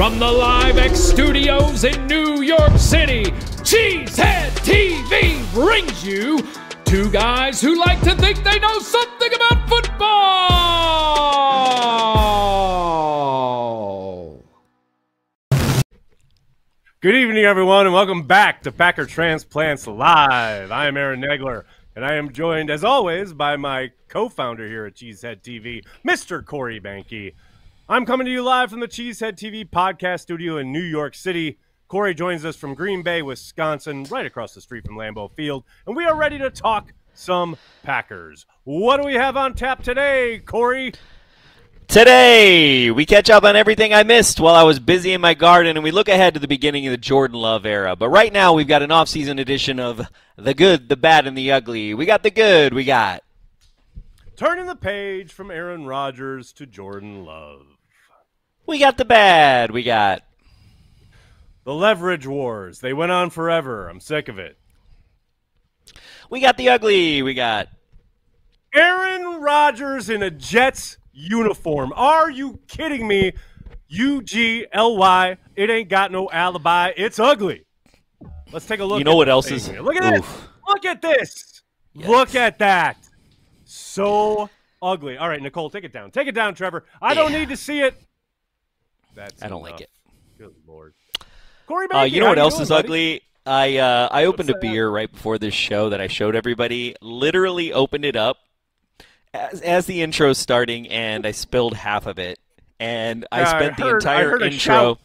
From the Live X studios in New York City, Cheesehead TV brings you two guys who like to think they know something about football. Good evening, everyone, and welcome back to Packer Transplants Live. I am Aaron Nagler, and I am joined, as always, by my co-founder here at Cheesehead TV, Mr. Corey Behnke. I'm coming to you live from the Cheesehead TV podcast studio in New York City. Corey joins us from Green Bay, Wisconsin, right across the street from Lambeau Field, and we are ready to talk some Packers. What do we have on tap today, Corey? Today, we catch up on everything I missed while I was busy in my garden, and we look ahead to the beginning of the Jordan Love era. But right now, we've got an off-season edition of The Good, the Bad, and the Ugly. We got the good, we got. Turning the page from Aaron Rodgers to Jordan Love. We got the bad. We got the leverage wars. They went on forever. I'm sick of it. We got the ugly. We got Aaron Rodgers in a Jets uniform. Are you kidding me? U G L Y. It ain't got no alibi. It's ugly. Let's take a look. You know what else is? Look at Oof. this. Look at this. Yes. Look at that. So ugly. All right, Nicole, take it down. Take it down, Trevor. I don't need to see it. That's I don't enough. like it. Good lord. Corey, uh, you know what else doing, is buddy? ugly? I uh, I opened What's a beer that? right before this show that I showed everybody. Literally opened it up as, as the intro's starting, and I spilled half of it. And I yeah, spent I heard, the entire intro.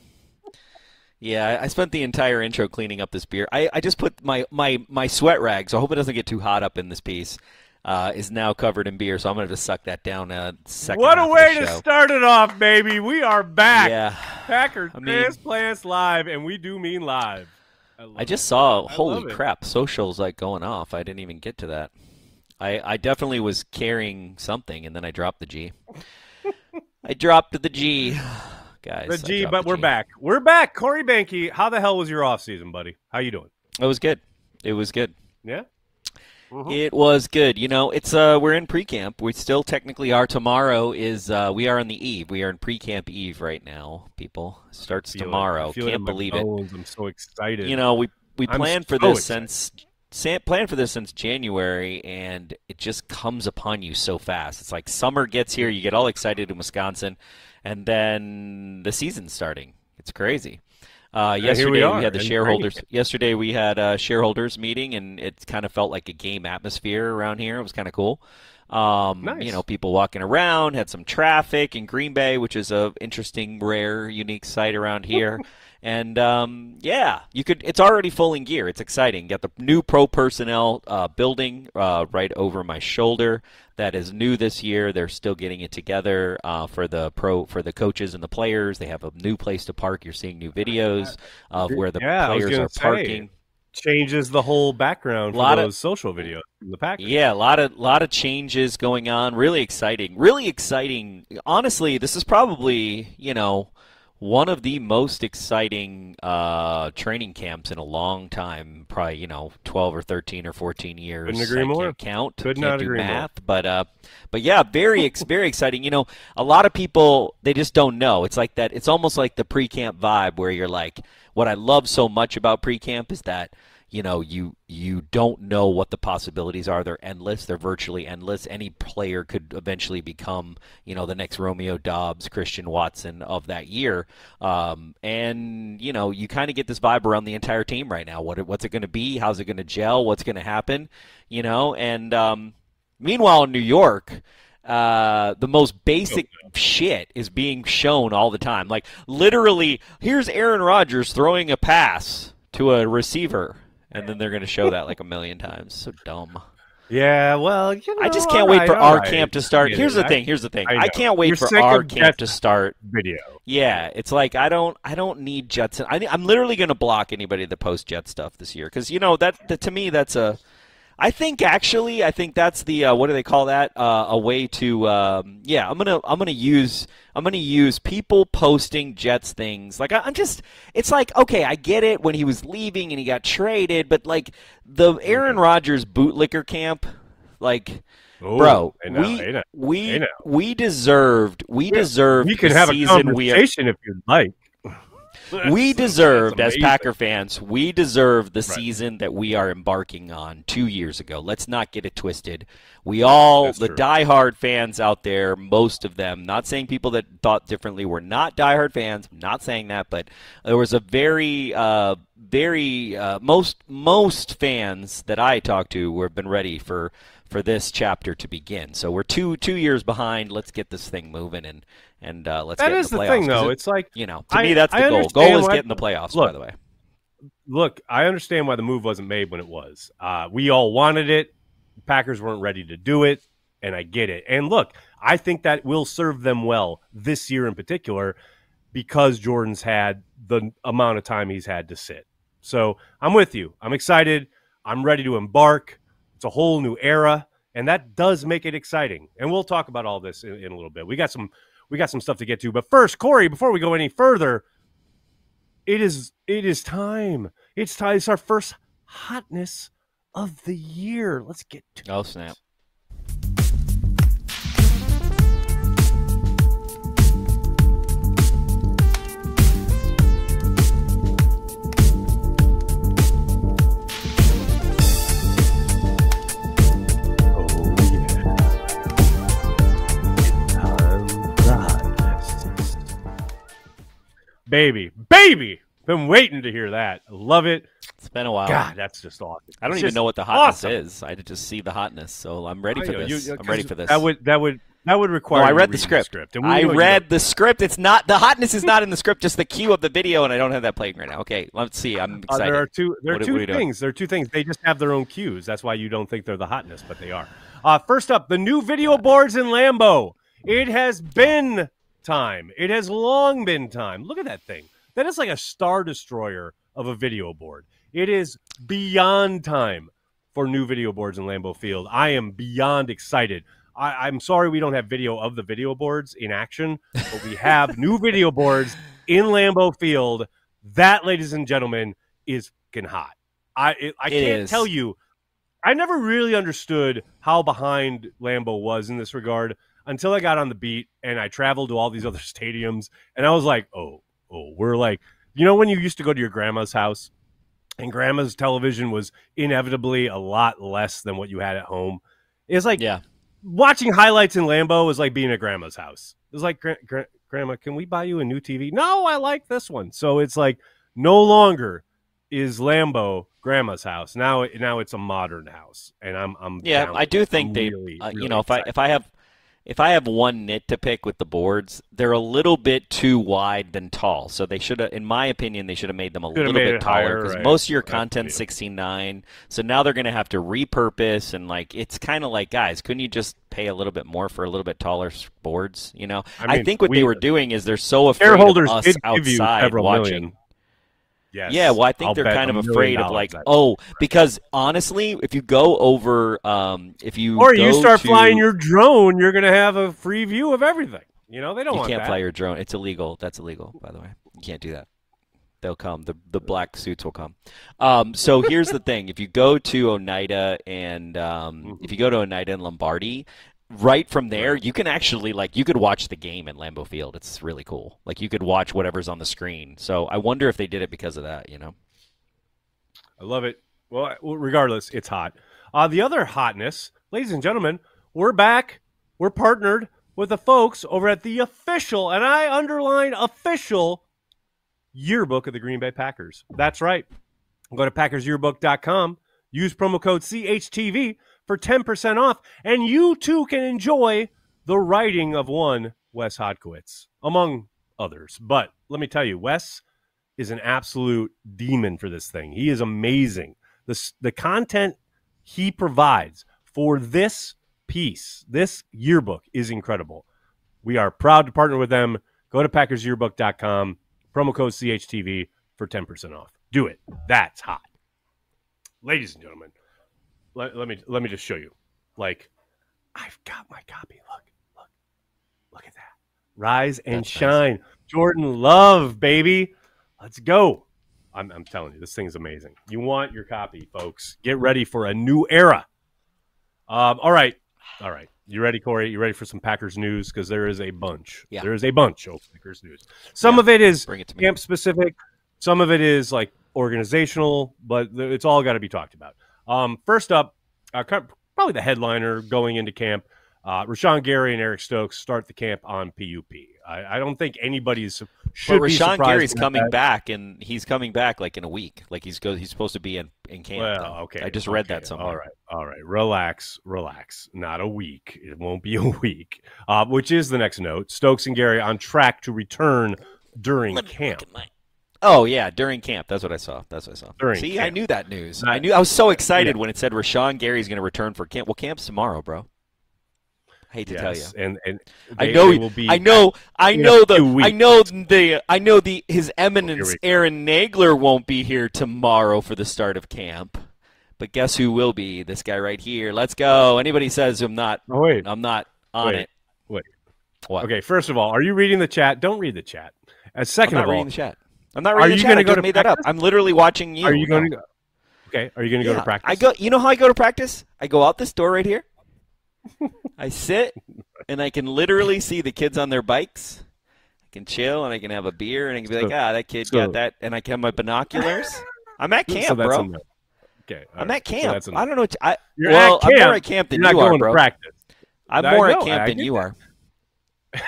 Yeah, I spent the entire intro cleaning up this beer. I, I just put my, my, my sweat rag, so I hope it doesn't get too hot up in this piece uh, is now covered in beer. So I'm going to just suck that down. Uh, second what a way to start it off, baby! We are back. Yeah, Packer I mean, Transplants live, and we do mean live. I, I just it. saw. I holy crap! Socials like going off. I didn't even get to that. I I definitely was carrying something, and then I dropped the G. I dropped the G. Guys, the G, but the we're G. back. We're back. Corey Behnke, how the hell was your off season, buddy? How you doing? It was good. It was good. Yeah. Mm-hmm. It was good. You know, it's uh, we're in pre-camp. We still technically are. Tomorrow is uh, we are on the eve. We are in pre-camp eve right now. People starts tomorrow. It. Can't believe it. I'm so excited. You know, we we planned for this excited. since planned for this since January, and it just comes upon you so fast. It's like summer gets here, you get all excited in Wisconsin, and then the season's starting. It's crazy. Uh, yesterday we, we, had the shareholders. Yesterday we had a shareholders meeting, and it kind of felt like a game atmosphere around here. It was kind of cool. Um, nice. You know, people walking around, had some traffic in Green Bay, which is a interesting, rare, unique site around here. and um, yeah, you could. It's already full in gear. It's exciting. Got the new pro personnel uh, building uh, right over my shoulder that is new this year. They're still getting it together uh, for the pro for the coaches and the players. They have a new place to park. You're seeing new videos of where the yeah, players are parking. changes the whole background for a lot those of, social videos in the package. Yeah, a lot of lot of changes going on. Really exciting. Really exciting. Honestly, this is probably you know one of the most exciting uh, training camps in a long time. Probably you know twelve or thirteen or fourteen years. Couldn't agree I more. Can't count. Could can't not agree math, more. But uh, but yeah, very ex- very exciting. You know, a lot of people they just don't know. It's like that. It's almost like the pre-camp vibe where you're like, what I love so much about pre-camp is that you know you you don't know what the possibilities are. They're endless. They're virtually endless. Any player could eventually become you know the next romeo Doubs christian watson of that year. Um, and you know you kind of get this vibe around the entire team right now. What what's it going to be? How's it going to gel? What's going to happen? You know and um, meanwhile in new york uh, the most basic shit is being shown all the time. Like literally, here's Aaron Rodgers throwing a pass to a receiver and then they're going to show that like a million times. So dumb. Yeah, well, you know, I just can't wait right, for our right. camp to start. Here's the thing. Here's the thing. I, I can't wait You're for our camp to start. Video. Yeah, it's like I don't. I don't need Jets. I, am literally going to block anybody that posts Jet stuff this year because you know that, that to me that's a I think actually, I think that's the uh, what do they call that? Uh, a way to um, yeah. I'm gonna I'm gonna use I'm gonna use people posting Jets things. Like I, I'm just it's like okay, I get it when he was leaving and he got traded, but like the Aaron Rodgers bootlicker camp, like. Ooh, bro, know, we we we deserved we deserved. We could have a conversation if you'd like. we deserved as Packer fans, we deserved the right. season that we are embarking on two years ago. Let's not get it twisted. We all, That's the true. diehard fans out there, most of them, not saying people that thought differently were not diehard fans, not saying that, but there was a very, uh, very uh, most most fans that I talked to have been ready for for this chapter to begin. So we're two two years behind. Let's get this thing moving and and uh, let's that get is the, the thing though. It, it's like you know to I, me that's the I goal. Goal is getting the playoffs. Look, by the way. Look, I understand why the move wasn't made when it was. Uh, we all wanted it. Packers weren't ready to do it, and I get it. And look, I think that will serve them well this year in particular because Jordan's had the amount of time he's had to sit. So I'm with you. I'm excited. I'm ready to embark. It's a whole new era, and that does make it exciting. And we'll talk about all this in, in a little bit. We got some we got some stuff to get to, but first, Corey, before we go any further, it is it is time. It's time. It's our first hotness of the year. Let's get to. Oh snap! Baby, baby. Been waiting to hear that. Love it. It's been a while. God, that's just awesome. I don't it's even know what the hotness awesome. is. I just see the hotness, so I'm ready for know, this. You, I'm ready for this. That would that would that would require. No, I read the script. The script. I read the script. It's not the hotness is not in the script. Just the cue of the video, and I don't have that playing right now. Okay, let's see. I'm excited. Uh, there are two. There are what, two what things. There are two things. They just have their own cues. That's why you don't think they're the hotness, but they are. Uh, first up, the new video boards in Lambeau. It has been time. It has long been time. Look at that thing. That is like a star destroyer of a video board. It is beyond time for new video boards in Lambeau Field. I am beyond excited. I, am sorry we don't have video of the video boards in action, but we have new video boards in Lambeau Field. That, ladies and gentlemen, is fucking hot. I it, I it can't is. tell you. I never really understood how behind Lambeau was in this regard until I got on the beat and I traveled to all these other stadiums, and I was like, oh, oh, we're like, you know, when you used to go to your grandma's house and grandma's television was inevitably a lot less than what you had at home. It's like, yeah, watching highlights in Lambeau was like being at grandma's house. It's like, grandma, can we buy you a new TV? No, I like this one. So it's like no longer is Lambeau grandma's house. Now, now it's a modern house, and I'm, I'm yeah. I do think I'm they, really, uh, you know, excited. if I if I have if I have one nit to pick with the boards, they're a little bit too wide than tall. So they should have, in my opinion, they should have made them a Could've little bit taller because right. most of your content's 16.9. So now they're going to have to repurpose and like it's kind of like guys, couldn't you just pay a little bit more for a little bit taller boards? You know, I, mean, I think what we, they were doing is they're so afraid shareholders of us outside watching. Million. Yes. Yeah, well, I think I'll they're kind of afraid of like, oh, because honestly, if you go over, um, if you or you start to, flying your drone, you're going to have a free view of everything. You know, they don't. You can't that. fly your drone. It's illegal. That's illegal, by the way. You can't do that. They'll come. The the black suits will come. Um, so here's the thing: if you go to Oneida and um, mm-hmm. if you go to Oneida and Lombardi, right from there, you can actually like you could watch the game in Lambeau Field. It's really cool. Like you could watch whatever's on the screen. So I wonder if they did it because of that. You know. I love it. Well, regardless, it's hot. Uh, the other hotness, ladies and gentlemen, we're back. We're partnered with the folks over at the official, and I underline official yearbook of the Green Bay Packers. That's right. Go to PackersYearbook.com. Use promo code CHTV for 10% off, and you too can enjoy the writing of one Wes Hodkiewicz, among others. But let me tell you, Wes is an absolute demon for this thing. He is amazing. The, the content he provides for this piece, this yearbook, is incredible. We are proud to partner with them. Go to PackersYearbook.com, promo code CHTV for 10% off. Do it. That's hot. Ladies and gentlemen, let, let me let me just show you. Like, I've got my copy. Look, look, look at that. Rise and That's shine. Nice. Jordan Love, baby. Let's go. I'm, I'm telling you, this thing's amazing. You want your copy, folks. Get ready for a new era. Um, all right. All right. You ready, Corey? You ready for some Packers news? Because there is a bunch. Yeah. There is a bunch of Packers news. Some Yeah. of it is Bring it to me. camp specific. Some of it is like organizational, but it's all got to be talked about. Um, first up, uh, probably the headliner going into camp. Uh, Rashan Gary and Eric Stokes start the camp on PUP. I, I don't think anybody's should But be Rashan surprised Gary's coming that. back, and he's coming back like in a week. Like he's go, he's supposed to be in in camp. Well, though. okay. I just read okay, that somewhere. All right, all right. Relax, relax. Not a week. It won't be a week. Uh, which is the next note. Stokes and Gary on track to return during camp. Oh yeah, during camp. That's what I saw. That's what I saw. During See, I knew that news. I knew. I was so excited Yeah. when it said Rashan Gary's going to return for camp. Well, camp's tomorrow, bro. I hate to tell you. Yes, and and I know. they will be. I know. I know the. I know the. I know the. His Eminence go. Aaron Nagler won't be here tomorrow for the start of camp. But guess who will be? This guy right here. Let's go. Anybody says I'm not. Oh wait, I'm not on Wait, it. wait. What? Okay, first of all, are you reading the chat? Don't read the chat. And I'm second of all, reading the chat. I'm not Are reading the you gonna I go to made that up. I'm literally watching you. are you going to go Okay, are you going to go to practice? I go. You know how I go to practice? I go out this door right here. I sit, and I can literally see the kids on their bikes. I can chill, and I can have a beer, and I can be like, ah, that kid so- got that, and I can have my binoculars. I'm at camp, so that's bro. no. Okay, I'm right, at camp. no. I don't know. What I You're well, at I'm more at camp than You're not you going are, bro. practice. I'm I more know, at camp I than you that. are.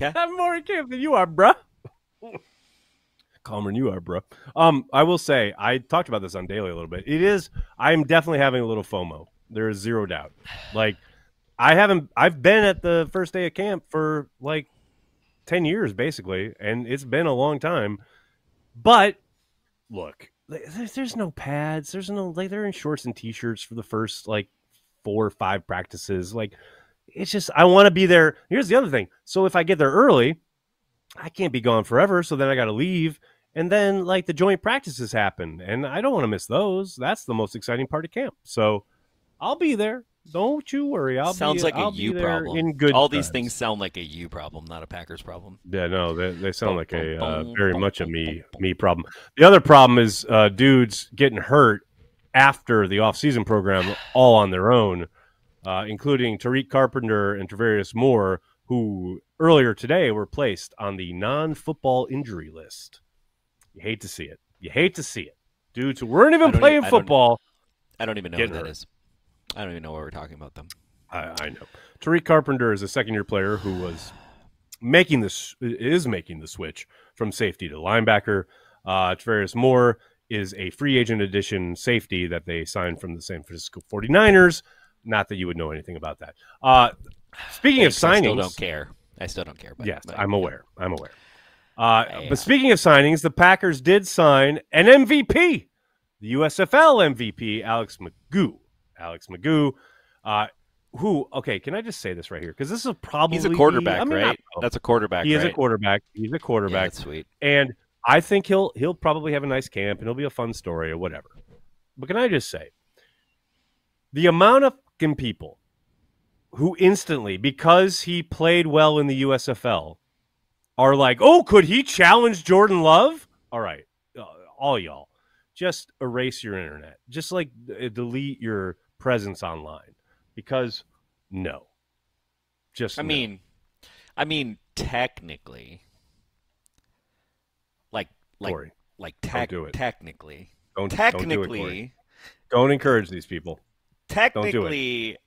Okay. I'm more at camp than you are, bruh. Calmer than you are, bro. Um, I will say, I talked about this on Daily a little bit. It is, I'm definitely having a little FOMO. There is zero doubt. Like, I haven't, I've been at the first day of camp for like 10 years, basically, and it's been a long time. But look, there's, there's no pads. There's no, like, they're in shorts and t shirts for the first like four or five practices. Like, it's just I want to be there. Here's the other thing. So if I get there early, I can't be gone forever. So then I got to leave, and then like the joint practices happen, and I don't want to miss those. That's the most exciting part of camp. So I'll be there. Don't you worry. I'll Sounds be, like I'll a you problem. in good. All these things sound like a you problem, not a Packers problem. Yeah, no, they, they sound like a uh, very much a me me problem. The other problem is uh, dudes getting hurt after the off season program, all on their own, uh, including Tariq Carpenter and Tarvarius Moore, who earlier today were placed on the non football injury list. You hate to see it. You hate to see it. Dudes who weren't even don't e- playing I don't- football. I don't even know what hurt. is. I don't even know what we're talking about them. I, I know. Tariq Carpenter is a second year player who was making this is making the switch from safety to linebacker. Uh, Tarvarius Moore is a free agent addition safety that they signed from the San Francisco 49ers. Not that you would know anything about that. Uh, speaking of I signings, still don't care. I still don't care. But, yes, but- I'm aware. I'm aware. Uh, Yeah. But speaking of signings, the Packers did sign an MVP, the USFL MVP, Alex McGough. Alex McGough, uh, who, okay, can I just say this right here? Because this is probably. He's a quarterback, I mean, right? That's a quarterback. he is right? a quarterback. He's a Yeah, quarterback. that's sweet. and I think he'll he'll probably have a nice camp and it'll be a fun story or whatever. But can I just say, the amount of people who instantly, because he played well in the USFL, are like, "Oh, could he challenge Jordan Love?" All right, uh, all y'all, just erase your internet. Just like uh, delete your presence online because no, just I no. mean, I mean, technically, like, like, Corey, like, tech, do it. technically, don't don't do it, technically. Don't encourage these people. do technically,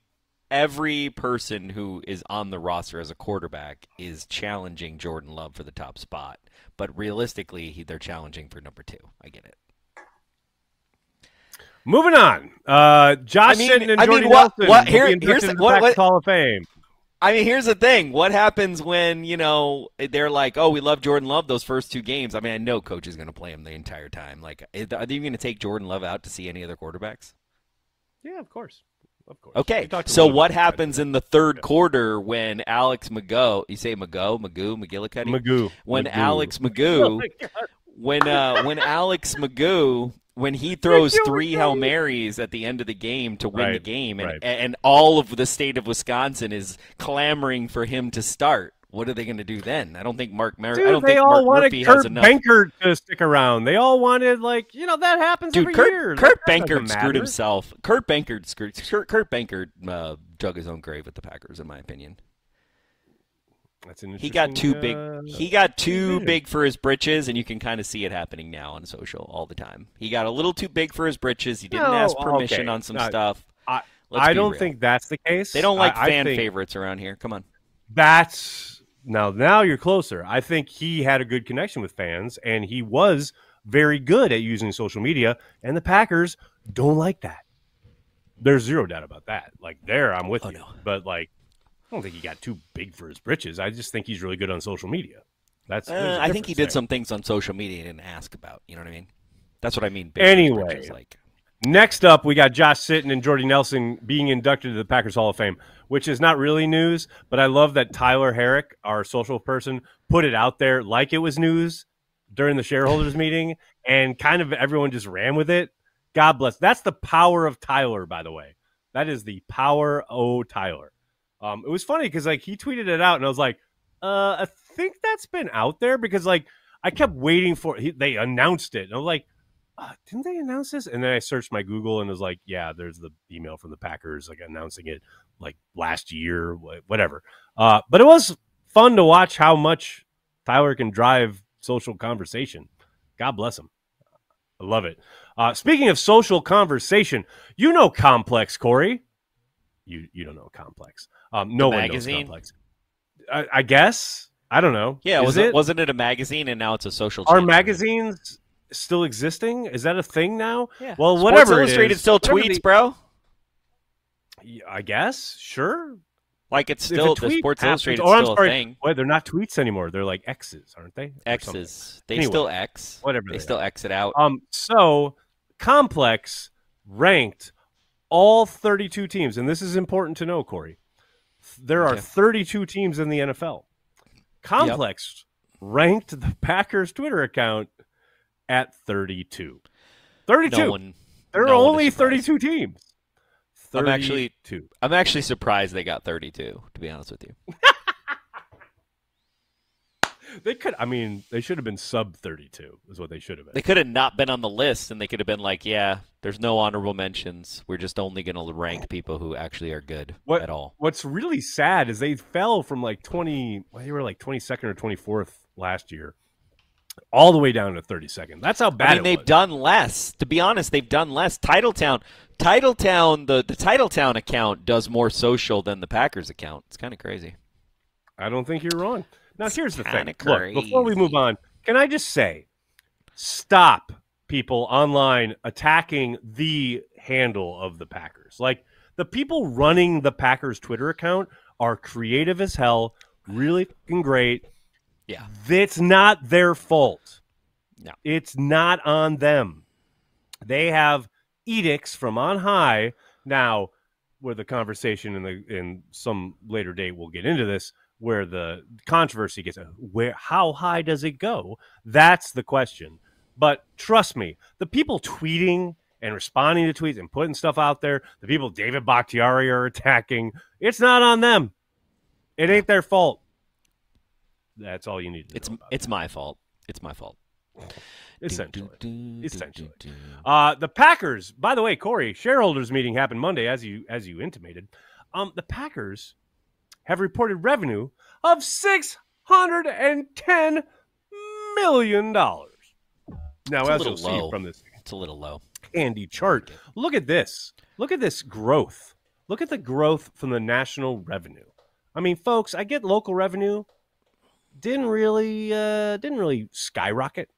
every person who is on the roster as a quarterback is challenging Jordan Love for the top spot. But realistically, he, they're challenging for number two. I get it. Moving on, uh, Josh I mean- Sitton and I Jordy mean, what- Nelson what- here- be inducted here's into the- what- what- Hall of Fame. I mean, here's the thing. What happens when, you know, they're like, oh, we love Jordan Love those first two games? I mean, I know coach is going to play him the entire time. Like, are they going to take Jordan Love out to see any other quarterbacks? Yeah, of course, of course. Okay. We talked a So what happens in the third quarter when Alex McGo, you say McGo, McGoo, McGillicuddy? Magoo. when Magoo. Alex Oh Magoo, my God. when uh, when Alex Magoo, when he throws three hail marys at the end of the game to win the game, and right. and all of the state of Wisconsin is clamoring for him to start. What are they going to do then? I don't think Mark Mer- Dude, I don't they think all Mark wanted Murphy Kurt has enough. Benkert to stick around. They all wanted like you know that happens Dude, every Kurt, year. Kurt doesn't screwed himself. Kurt Benkert screwed. Kurt, Kurt Benkert uh, dug his own grave with the Packers, in my opinion. That's an He got too interesting, big. uh, He got too big for his britches, and you can kind of see it happening now on social all the time. He got a little too big for his britches. He didn't No, ask permission okay. on some Uh, stuff. I, I don't real. think that's the case. they don't like I, I fan think favorites around here. Come on. That's now. Now you're closer. I think he had a good connection with fans, and he was very good at using social media. And the Packers don't like that. There's zero doubt about that. Like there, I'm with Oh, you. no. But like, I don't think he got too big for his britches. I just think he's really good on social media. That's Uh, I think he did there. some things on social media he didn't ask about. You know what I mean? That's what I mean. Anyway. britches, like Next up, we got Josh Sitton and Jordy Nelson being inducted to the Packers Hall of Fame, which is not really news, but I love that Tyler Herrick, our social person, put it out there like it was news during the shareholders meeting, and kind of everyone just ran with it. God bless. That's the power of Tyler, by the way. That is the power of Tyler. Um, it was funny because like he tweeted it out, and I was like, uh, I think that's been out there because like I kept waiting for he, they announced it, and I was like uh, didn't they announce this? And then I searched my Google and it was like, yeah, there's the email from the Packers, like announcing it like last year, whatever. Uh, but it was fun to watch how much Tyler can drive social conversation. God bless him. I love it. Uh, speaking of social conversation, you know Complex, Corey. You you don't know Complex. Um, no The one magazine? knows Complex. I, I guess. I don't know. yeah, Is was it? it wasn't it a magazine and now it's a social? Are magazines still existing? Is that a thing now? Yeah. Well, Sports whatever. it Illustrated is, still tweets, the- bro. Yeah, I guess. Sure. Like it's still the Sports Illustrated oh, I'm still sorry. a thing. Wait, they're not tweets anymore. They're like X's, aren't they? Or something. X's. They Anyway, still X. whatever They they still are. X it out. Um. So, Complex ranked all 32 teams, and this is important to know, Corey. There are Okay. 32 teams in the NFL. Complex ranked the Packers Twitter account at 32. 32. no one. there no are only is surprised. 32. I'm actually- 32. I'm actually surprised they got 32. To be honest with you. They could. I mean, they should have been sub 32. Is what they should have been. They could have not been on the list, and they could have been like, "Yeah, there's no honorable mentions. We're just only going to rank people who actually are good What- at all." What's really sad is they fell from like 20. Well, they were like 22nd or 24th last year, all the way down to 32nd. That's how bad I mean, they've was. done less. To be honest, they've done less. Titletown, Titletown, the the Titletown account does more social than the Packers account. It's kind of crazy. I don't think you're wrong. Now, It's here's the thing. kinda Look, before we move on, can I just say, stop people online attacking the handle of the Packers. Like the people running the Packers Twitter account are creative as hell, really fucking great. Yeah. It's not their fault. No. It's not on them. They have edicts from on high. Now, where the conversation in the in some later date we'll get into this, where the controversy gets where how high does it go? That's the question. But trust me, the people tweeting and responding to tweets and putting stuff out there, the people David Bakhtiari are attacking, it's not on them. It ain't their fault. That's all you need to It's know. it's my fault. It's my fault. essentially. Do, do, Essentially. do. Uh, the Packers, by the way, Corey, shareholders meeting happened Monday, as you as you intimated. Um, the Packers have reported revenue of six hundred and ten million dollars. Now, as you'll see from this It's a little low. handy chart, look at this. Look at this growth. Look at the growth from the national revenue. I mean, folks, I get local revenue didn't really uh, didn't really skyrocket.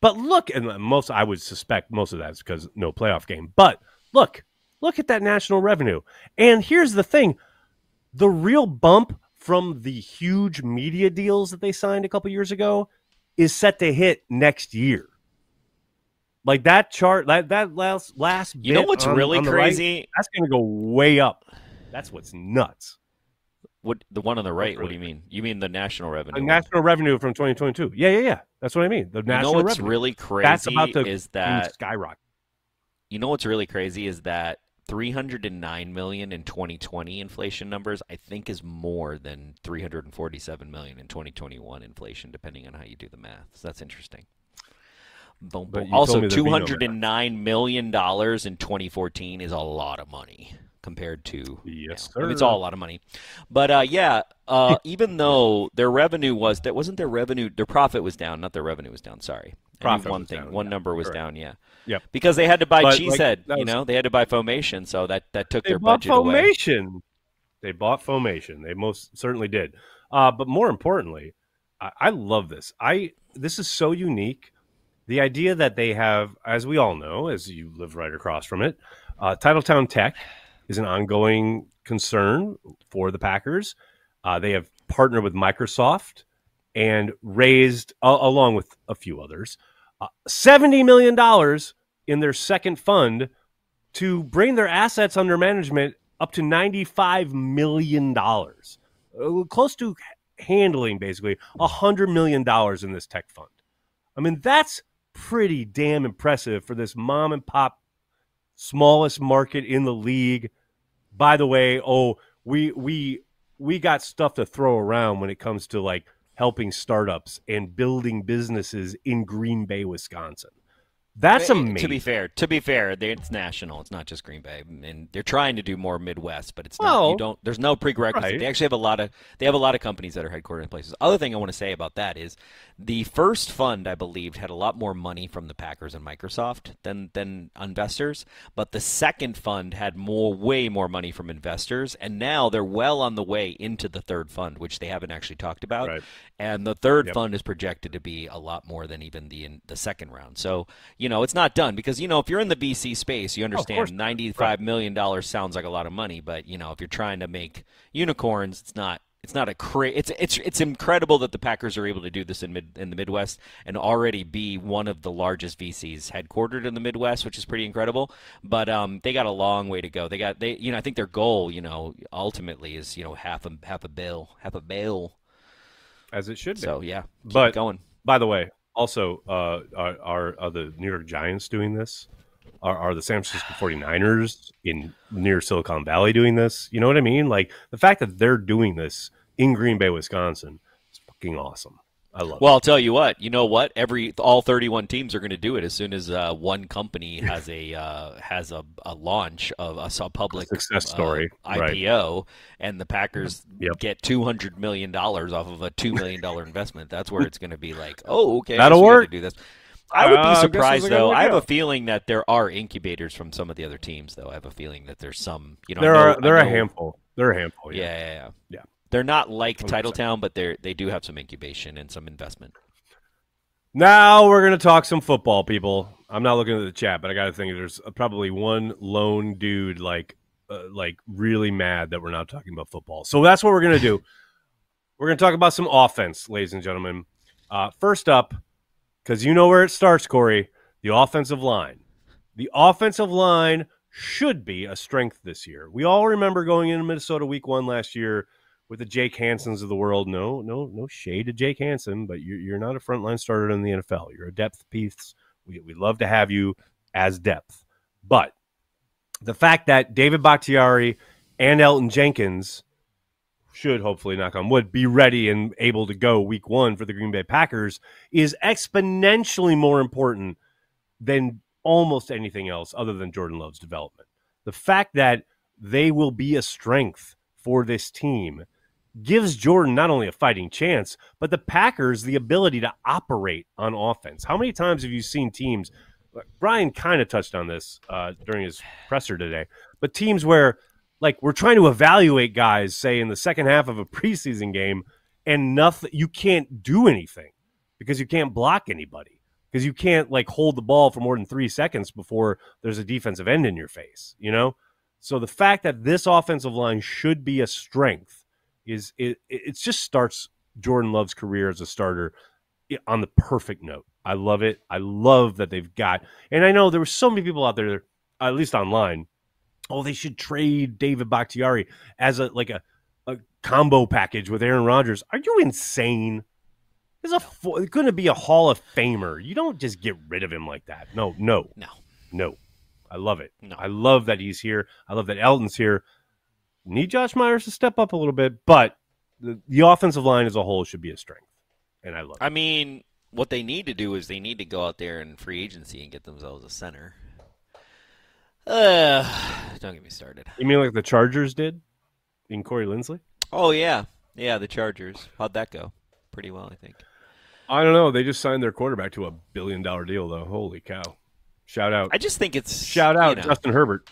But look, and most I would suspect most of that's because no playoff game. But look, look at that national revenue. And here's the thing: the real bump from the huge media deals that they signed a couple years ago is set to hit next year. Like that chart, that that last last. You know what's on- really on the right, crazy? that's going to go way up. That's what's nuts. What the one on the right? What do you mean? You mean the national revenue? The national revenue from 2022. Yeah, yeah, yeah. That's what I mean. The you know national what's revenue. really crazy That's about to is that skyrocket. you know what's really crazy is that 309 million in 2020 inflation numbers, I think is more than 347 million in 2021 inflation, depending on how you do the math. So that's interesting. Boom, boom. Also, 209 million dollars in 2014 is a lot of money compared to yes, sir. it's all a lot of money. But uh, yeah, uh, even though their revenue was that wasn't their revenue, their profit was down, not their revenue was down. Sorry, profit one thing, down, one yeah, number was correct. down. Yeah, Yep. because they had to buy But, Cheesehead. like, you know, they had to buy Foamation, so that that took their budget away. Foamation. They bought Foamation. They most certainly did. Uh, but more importantly, I, I love this. I this is so unique. The idea that they have, as we all know, as you live right across from it, uh, Titletown Tech is an ongoing concern for the Packers. Uh, they have partnered with Microsoft and raised, uh, along with a few others, uh, $70 million in their second fund to bring their assets under management up to $95 million. Uh, close to handling basically $100 million in this tech fund. I mean, that's pretty damn impressive for this mom and pop smallest market in the league. By the way, oh, we we we got stuff to throw around when it comes to like helping startups and building businesses in Green Bay, Wisconsin. That's amazing. To be fair, to be fair, it's national. It's not just Green Bay, and they're trying to do more Midwest, but it's not. You don't. There's no prerequisite. right. They actually have a lot of. They have a lot of companies that are headquartered in places. Other thing I want to say about that is, the first fund I believed had a lot more money from the Packers and Microsoft than than investors, but the second fund had more, way more money from investors, and now they're well on the way into the third fund, which they haven't actually talked about. Right. And the third Yep. fund is projected to be a lot more than even the in the second round. So you know it's not done because you know if you're in the VC space, you course understand not. ninety-five million dollars sounds like a lot of money, but you know if you're trying to make unicorns, it's not. It's not a cra- it's it's it's incredible that the Packers are able to do this in mid in the Midwest and already be one of the largest VCs headquartered in the Midwest, which is pretty incredible. But um, they got a long way to go. They got they you know I think their goal you know ultimately is you know half a half a bill half a bill. as it should be. So yeah, keep But- going. By the way, also, uh, are, are are the New York Giants doing this? Are, are the San Francisco 49ers in near Silicon Valley doing this? You know what I mean? Like the fact that they're doing this in Green Bay, Wisconsin, is fucking awesome. I love Well, I'll tell you what. You know what? Every all 31 teams are going to do it as soon as uh, one company has a uh, has a, a launch of a, a public Success uh, story, right. IPO, and the Packers Yep. get 200 million dollars off of a two million dollar investment. That's where it's going to be like, oh, okay, That'll work. Do this. I would Uh, be guess surprised it's a good though. I have a feeling that there are incubators from some of the other teams, though. I have a feeling that there's some. You know, there know- are there are a handful. There are a handful. Yeah, Yeah. yeah, yeah. They're not like 100%. Titletown, but they they do have some incubation and some investment. Now we're gonna talk some football, people. I'm not looking at the chat, but I gotta think there's probably one lone dude like uh, like really mad that we're not talking about football. So that's what we're gonna do. we're gonna talk about some offense, ladies and gentlemen. Uh, first up, because you know where it starts, Corey, the offensive line. The offensive line should be a strength this year. We all remember going into Minnesota Week One last year with the Jake Hanson's of the world. No, no, no shade to Jake Hanson, but you're, you're not a frontline starter in the NFL. You're a depth piece. We, we love to have you as depth. But the fact that David Bakhtiari and Elgton Jenkins should hopefully, knock on wood, be ready and able to go week one for the Green Bay Packers is exponentially more important than almost anything else other than Jordan Love's development. The fact that they will be a strength for this team gives Jordan not only a fighting chance, but the Packers the ability to operate on offense. How many times have you seen teams? Brian kind of touched on this uh, during his presser today, but teams where like we're trying to evaluate guys, say in the second half of a preseason game, and nothing, you can't do anything because you can't block anybody because you can't like hold the ball for more than three seconds before there's a defensive end in your face, you know. So the fact that this offensive line should be a strength is it it just starts Jordan Love's career as a starter on the perfect note. I love it. I love that they've got, and I know there were so many people out there, at least online. Oh, they should trade David Bakhtiari as a like a, a combo package with Aaron Rodgers. Are you insane? There's a going to be a Hall of Famer. You don't just get rid of him like that. No, no, No. no. I love it. No. I love that he's here. I love that Elgton's here. Need Josh Myers to step up a little bit, but the, the offensive line as a whole should be a strength, and I love. I it. mean, what they need to do is they need to go out there in free agency and get themselves a center. Uh, don't get me started. You mean like the Chargers did in Corey Linsley? Oh yeah, yeah, the Chargers. How'd that go? Pretty well, I think. I don't know. They just signed their quarterback to a billion dollar deal, though. Holy cow! Shout out! I just think it's Shout out you know, Justin Herbert.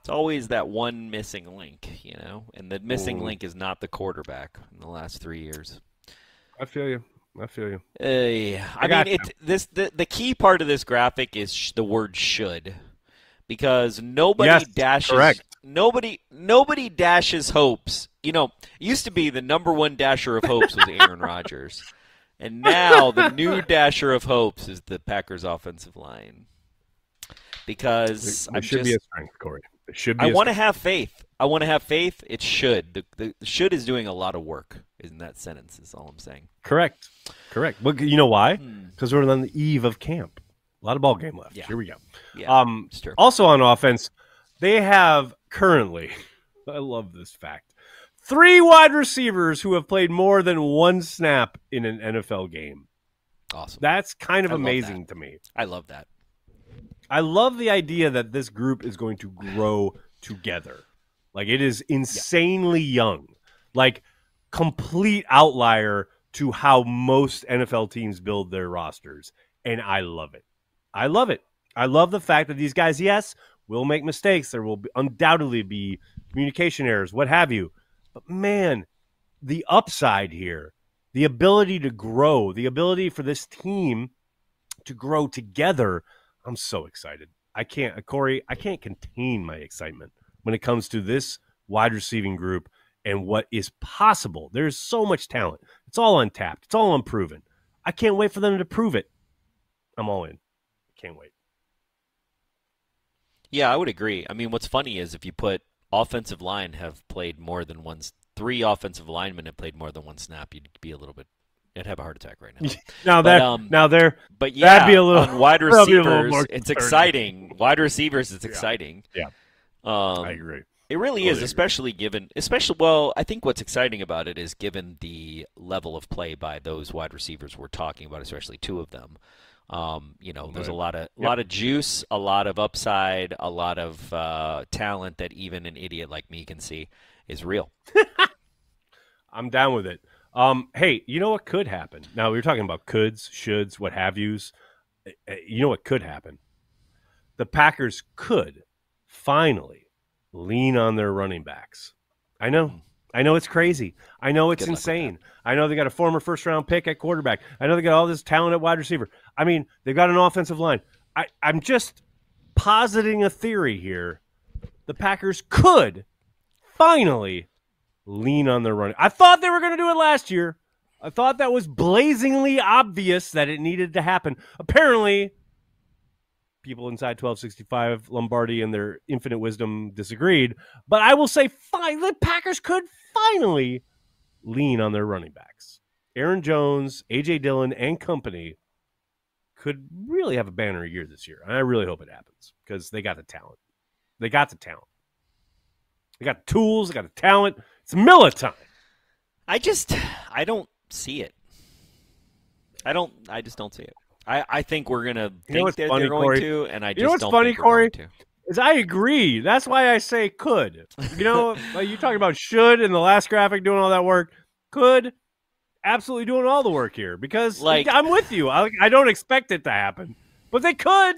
It's always that one missing link, you know, and the missing Ooh. link is not the quarterback in the last three years. I feel you. I feel you. Uh, yeah. I, I mean, it, this the the key part of this graphic is sh- the word should, because nobody Yes, dashes. correct. Nobody nobody dashes hopes. You know, used to be the number one dasher of hopes was Aaron Rodgers, and now the new dasher of hopes is the Packers' offensive line. Because It, I'm should just, be a strength, Corey. It should be. I want to have faith. I want to have faith. It should. The, the should is doing a lot of work. In that sentence, is all I'm saying. correct. Correct. Well, you know why? Hmm. Because we're on the eve of camp. A lot of ball game left. Yeah. Here we go. Yeah, Um, also on offense, they have currently, I love this fact, three wide receivers who have played more than one snap in an NFL game. Awesome. That's kind of I amazing to me. I love that. I love the idea that this group is going to grow together. Like it is insanely young. Like complete outlier to how most NFL teams build their rosters. And I love it. I love it. I love the fact that these guys, yes, will make mistakes. There will be, undoubtedly be communication errors, what have you. But man, the upside here, the ability to grow, the ability for this team to grow together, I'm so excited. I can't, uh, Corey, I can't contain my excitement when it comes to this wide receiving group and what is possible. There's so much talent. It's all untapped. It's all unproven. I can't wait for them to prove it. I'm all in. Can't wait. Yeah, I would agree. I mean, what's funny is if you put offensive line have played more than one, three offensive linemen have played more than one snap, you'd be a little bit, you'd have a heart attack right now. Now that um, now there But yeah, That'd be a little- on wide that'd be a little receivers, more it's exciting. Wide receivers, it's exciting. Yeah. Um, I agree. It really Totally is, agree. especially given, especially well. I think what's exciting about it is given the level of play by those wide receivers we're talking about, especially two of them. Um, you know, there's a lot of Yep. lot of juice, a lot of upside, a lot of uh, talent that even an idiot like me can see is real. I'm down with it. Um, hey, you know what could happen? Now we were talking about coulds, shoulds, what have yous. Eh, eh, You know what could happen? The Packers could finally lean on their running backs. I know. I know it's crazy. I know it's Good insane. I know they got a former first round pick at quarterback. I know they got all this talent at wide receiver. I mean, they've got an offensive line. I, I'm just positing a theory here. The Packers could finally lean on their running. I thought they were going to do it last year. I thought that was blazingly obvious that it needed to happen. Apparently, people inside 1265 Lombardi and their infinite wisdom disagreed. But I will say, fine, the Packers could finally lean on their running backs. Aaron Jones, AJ Dillon, and company could really have a banner year this year. And I really hope it happens because they got the talent. They got the talent. They got the tools. They got the talent. It's Miller time. I just I don't see it. I don't. I just don't see it. I, I think we're gonna You know think that funny, they're going Corey? to, and I just know what's don't funny, think Corey? Is I agree. That's why I say could. You know, like you talking about should in the last graphic doing all that work. Could absolutely doing all the work here because Like- I'm with you. I, I don't expect it to happen, but they could.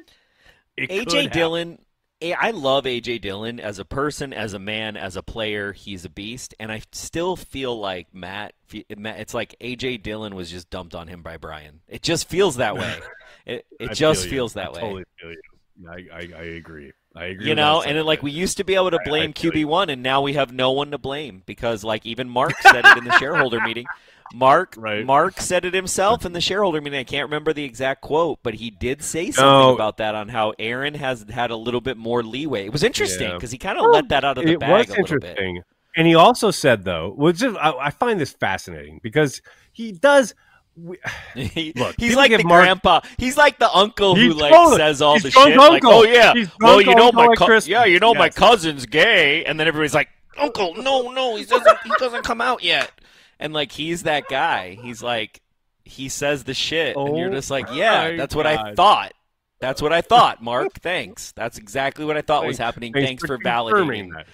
It AJ happen. Dillon. I love AJ Dillon as a person, as a man, as a player. He's a beast, and I still feel like Matt. it's like AJ Dillon was just dumped on him by Brian. It just feels that way. It it just feel feels that I way. Totally feel you. I, I, I agree. I agree. you know, and then, like we used to be able to blame. QB one, and now we have no one to blame because, like, even Mark said it in the shareholder meeting. Mark Right. Mark said it himself in the shareholder meeting. I can't remember the exact quote, but he did say something No. about that on how Aaron has had a little bit more leeway. It was interesting Yeah. because he kind of let that out of the it bag was a little bit. And he also said, though, which is, I, I find this fascinating because he does we, Look, he's like the Mark, grandpa. He's like the uncle who like totally, says all the shit. Like, oh yeah, well you know my co- yeah you know yes. my cousin's gay, and then everybody's like, Uncle, no, no, he doesn't he doesn't come out yet, and like he's that guy. He's like he says the shit, oh, and you're oh just like, yeah, that's what God. I thought. That's what I thought, Mark. Thanks. That's exactly what I thought thanks, was happening. Thanks, thanks for, for validating. That.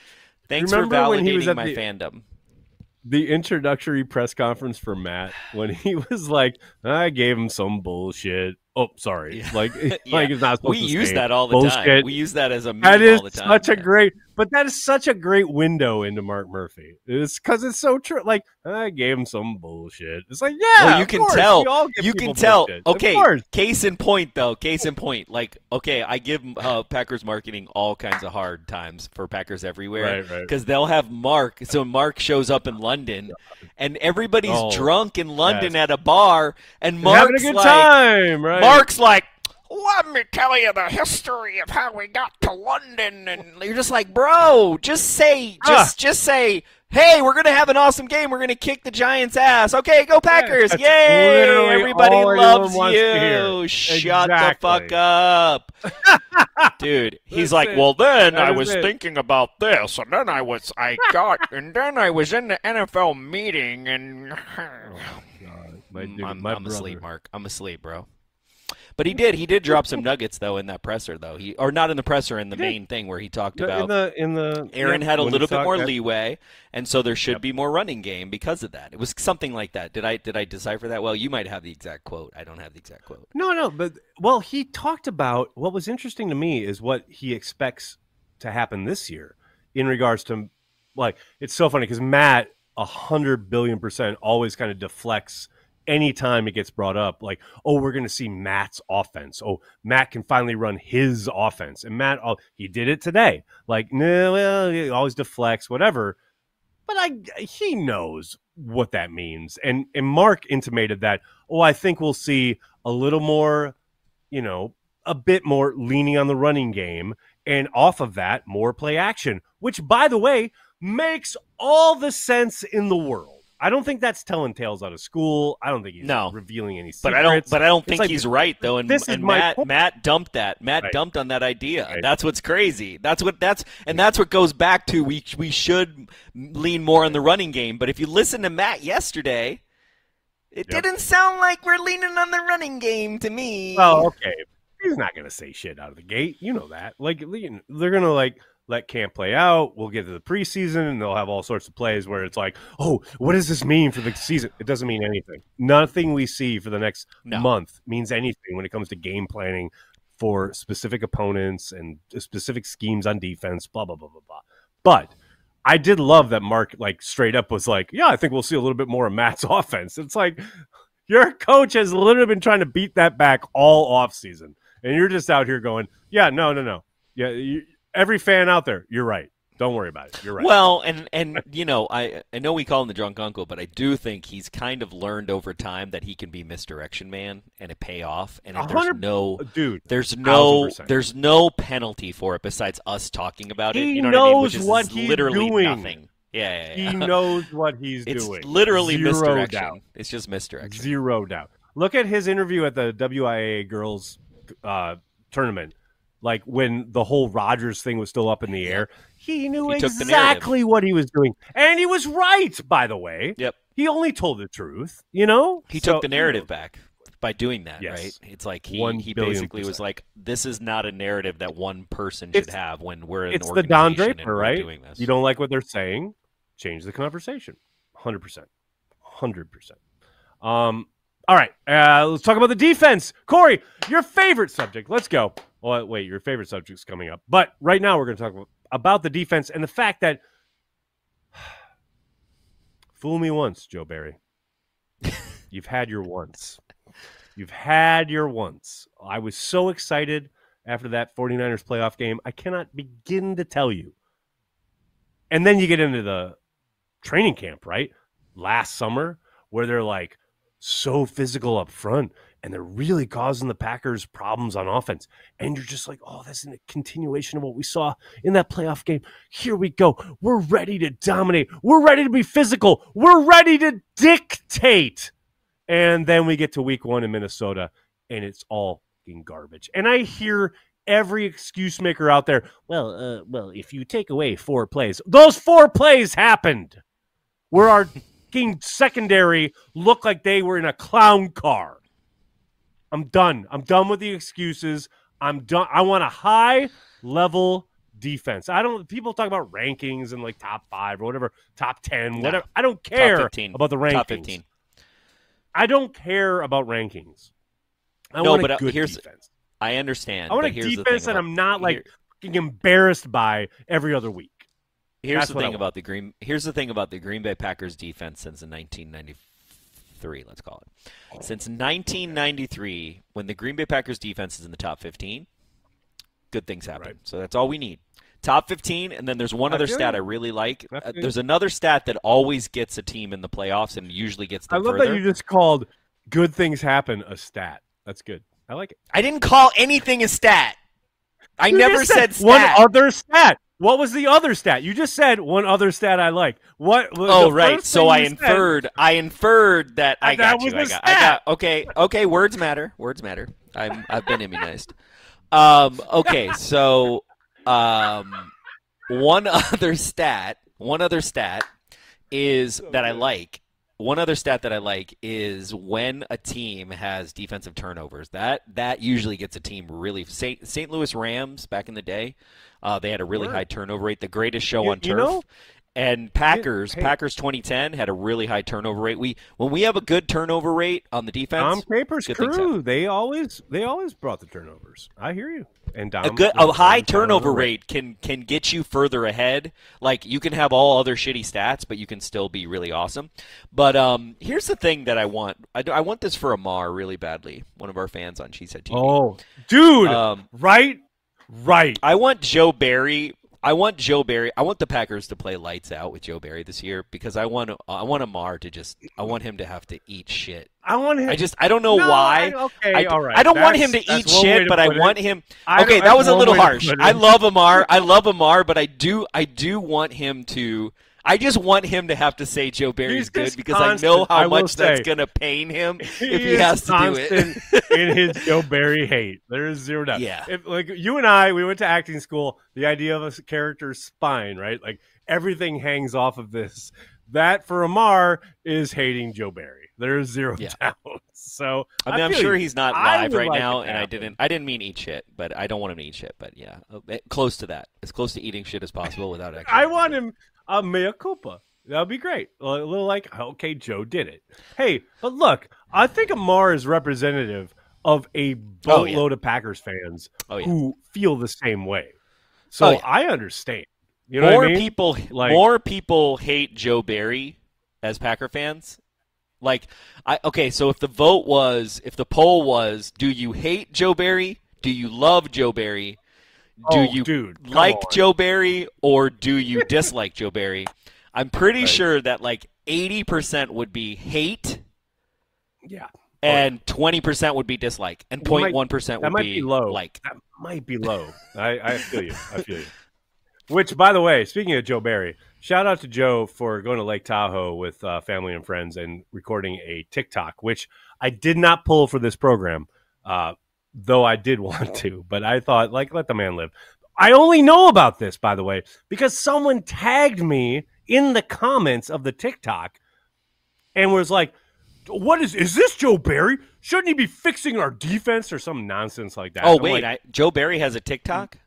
Thanks Remember for validating my the, fandom the introductory press conference for Matt when he was like, I gave him some bullshit. Oh, sorry. Yeah. Like, yeah. like it's not We use that all the bullshit. time. We use that as a that is such a great, but that is such a great window into Mark Murphy. It's because it's so true. Like, I gave him some bullshit. It's like, yeah, well, you can course. tell. You can tell. Bullshit. Okay, case in point, though. Case in point. Like, okay, I give uh, Packers marketing all kinds of hard times for Packers everywhere because right, right. they'll have Mark. So Mark shows up in London, and everybody's oh, drunk in London yes. at a bar, and Mark's like, time, right? Mark's like, let me tell you the history of how we got to London, and you're just like, bro, just say, just, just say, hey, we're gonna have an awesome game. We're gonna kick the Giants' ass. Okay, go Packers! Yeah, Yay! Everybody loves you. Shut exactly. the fuck up, dude. He's like, well, then I was it. thinking about this, and then I was, I got, and then I was in the NFL meeting, and. oh, my dude, I'm, my I'm asleep, Mark. I'm asleep, bro. But he did. He did drop some nuggets though in that presser though. He or not in the presser in the main thing where he talked about in the in the Aaron yeah, had a little bit more leeway, and so there should yep. be more running game because of that. It was something like that. Did I did I decipher that well? You might have the exact quote. I don't have the exact quote. No, no, but well, he talked about what was interesting to me is what he expects to happen this year in regards to like it's so funny because Matt a hundred billion percent always kind of deflects anytime it gets brought up, like, oh, we're going to see Matt's offense. Oh, Matt can finally run his offense. And Matt, oh, he did it today. Like, no, well, he always deflects, whatever. But I, he knows what that means. And and Mark intimated that, oh, I think we'll see a little more, you know, a bit more leaning on the running game. And off of that, more play action, which, by the way, makes all the sense in the world I don't think that's telling tales out of school. I don't think he's no. revealing any secrets. But I don't. But I don't think like, he's right though. And, and Matt Matt dumped that. Matt right. dumped on that idea. Right. That's what's crazy. That's what that's and that's what goes back to we we should lean more on the running game. But if you listen to Matt yesterday, it yep. didn't sound like we're leaning on the running game to me. Well, okay. He's not going to say shit out of the gate. You know that. Like they're going to like let camp play out. We'll get to the preseason and they'll have all sorts of plays where it's like, oh, what does this mean for the season? It doesn't mean anything. Nothing we see for the next no. month means anything when it comes to game planning for specific opponents and specific schemes on defense, blah, blah, blah, blah, blah. But I did love that Mark, like, straight up was like, yeah, I think we'll see a little bit more of Matt's offense. It's like, your coach has literally been trying to beat that back all off season, And you're just out here going, yeah, no, no, no. Yeah, you, every fan out there, you're right. Don't worry about it. You're right. Well, and and you know, I I know we call him the drunk uncle, but I do think he's kind of learned over time that he can be misdirection man and it pay off. And there's no dude, there's no there's no penalty for it besides us talking about he it. You know knows what, I mean? what he's literally doing. nothing. Yeah, yeah, yeah. he knows what he's it's doing. It's literally Zero misdirection. Doubt. It's just misdirection. Zero doubt. Look at his interview at the WIA girls uh, tournament like when the whole Rodgers thing was still up in the air, he knew he exactly what he was doing. And he was right, by the way. Yep. He only told the truth, you know? He so, took the narrative you know, back by doing that, yes. right? It's like he, he basically percent. was like, this is not a narrative that one person should it's, have when we're in It's the Don Draper, right? You don't like what they're saying, change the conversation. 100%. 100%. Um, all right, uh, let's talk about the defense. Corey, your favorite subject. Let's go. Well, wait, your favorite subject's coming up. But right now, we're going to talk about, about the defense and the fact that fool me once, Joe Barry. You've had your once. You've had your once. I was so excited after that 49ers playoff game. I cannot begin to tell you. And then you get into the training camp, right? Last summer, where they're like so physical up front and they're really causing the Packers problems on offense. And you're just like, oh, that's in a continuation of what we saw in that playoff game. Here we go. We're ready to dominate. We're ready to be physical. We're ready to dictate. And then we get to week one in Minnesota, and it's all garbage. And I hear every excuse maker out there. Well, uh, well, if you take away four plays, those four plays happened where our secondary looked like they were in a clown car. I'm done. I'm done with the excuses. I'm done. I want a high level defense. I don't. People talk about rankings and like top five or whatever, top ten, whatever. I don't care about the rankings. Top fifteen. I don't care about rankings. I no, want but a good here's, defense. I understand. I want a defense that I'm not like here, embarrassed by every other week. Here's That's the thing about the Green. Here's the thing about the Green Bay Packers defense since 1993. Let's call it since 1993, when the Green Bay Packers defense is in the top 15, good things happen. Right. So that's all we need. Top 15, and then there's one I other stat I really like. Uh, there's another stat that always gets a team in the playoffs and usually gets them I love further. that you just called "good things happen" a stat. That's good. I like it. I didn't call anything a stat. I you never said, said one other stat. What was the other stat? You just said one other stat I like. What? Oh, right. So I inferred. Said, I inferred that I got you. I got, I got. Okay. Okay. Words matter. Words matter. I'm. I've been immunized. Um. Okay. So, um, one other stat. One other stat is that I like one other stat that I like is when a team has defensive turnovers. That that usually gets a team really. St. St. Louis Rams back in the day, uh, they had a really high turnover rate. The greatest show you, on turf. You know, and Packers, hey, Packers 2010 had a really high turnover rate. We when we have a good turnover rate on the defense, Dom Capers crew, they always they always brought the turnovers. I hear you. And Dom, a good a high turnover rate can can get you further ahead. Like you can have all other shitty stats, but you can still be really awesome. But um, here's the thing that I want. I, I want this for Amar really badly. One of our fans on Cheesehead TV. Oh, dude, um, right, right. I want Joe Barry I want Joe Barry. I want the Packers to play lights out with Joe Barry this year because I want I want Amar to just I want him to have to eat shit. I want him. I just I don't know no, why. I, okay, I, all right. I don't that's, want him to eat shit, to but I want it. him. Okay, that was a little harsh. I love Amar. I love Amar, but I do I do want him to I just want him to have to say Joe Barry's good because constant, I know how I much say, that's going to pain him if he has to do it. in his Joe Barry hate, there is zero doubt. Yeah, if, like you and I, we went to acting school. The idea of a character's spine, right? Like everything hangs off of this. That for Amar is hating Joe Barry. There is zero yeah. doubt. So I mean, I am sure he's not live right like now, and I didn't. I didn't mean eat shit, but I don't want him to eat shit. But yeah, eh, close to that, as close to eating shit as possible without. I want him a mea culpa. That would be great. A little like, okay, Joe did it. Hey, but look, I think Amar is representative of a boatload oh, yeah. of Packers fans oh, yeah. who feel the same way. So oh, yeah. I understand. You know more I mean? people, like, more people hate Joe Barry as Packer fans. Like, I okay. So if the vote was, if the poll was, do you hate Joe Barry? Do you love Joe Barry? Do oh, you dude, like Joe Barry or do you dislike Joe Barry? I'm pretty right. sure that like 80% would be hate. Yeah. And twenty percent would be dislike, and 0.1 percent would might be, be low. Like that might be low. I, I feel you. I feel you. Which, by the way, speaking of Joe Barry, shout out to Joe for going to Lake Tahoe with uh, family and friends and recording a TikTok, which I did not pull for this program. Uh, though I did want to, but I thought, like, let the man live. I only know about this, by the way, because someone tagged me in the comments of the TikTok and was like, what is is this Joe Barry? Shouldn't he be fixing our defense or some nonsense like that? Oh wait, like, I, Joe Barry has a TikTok?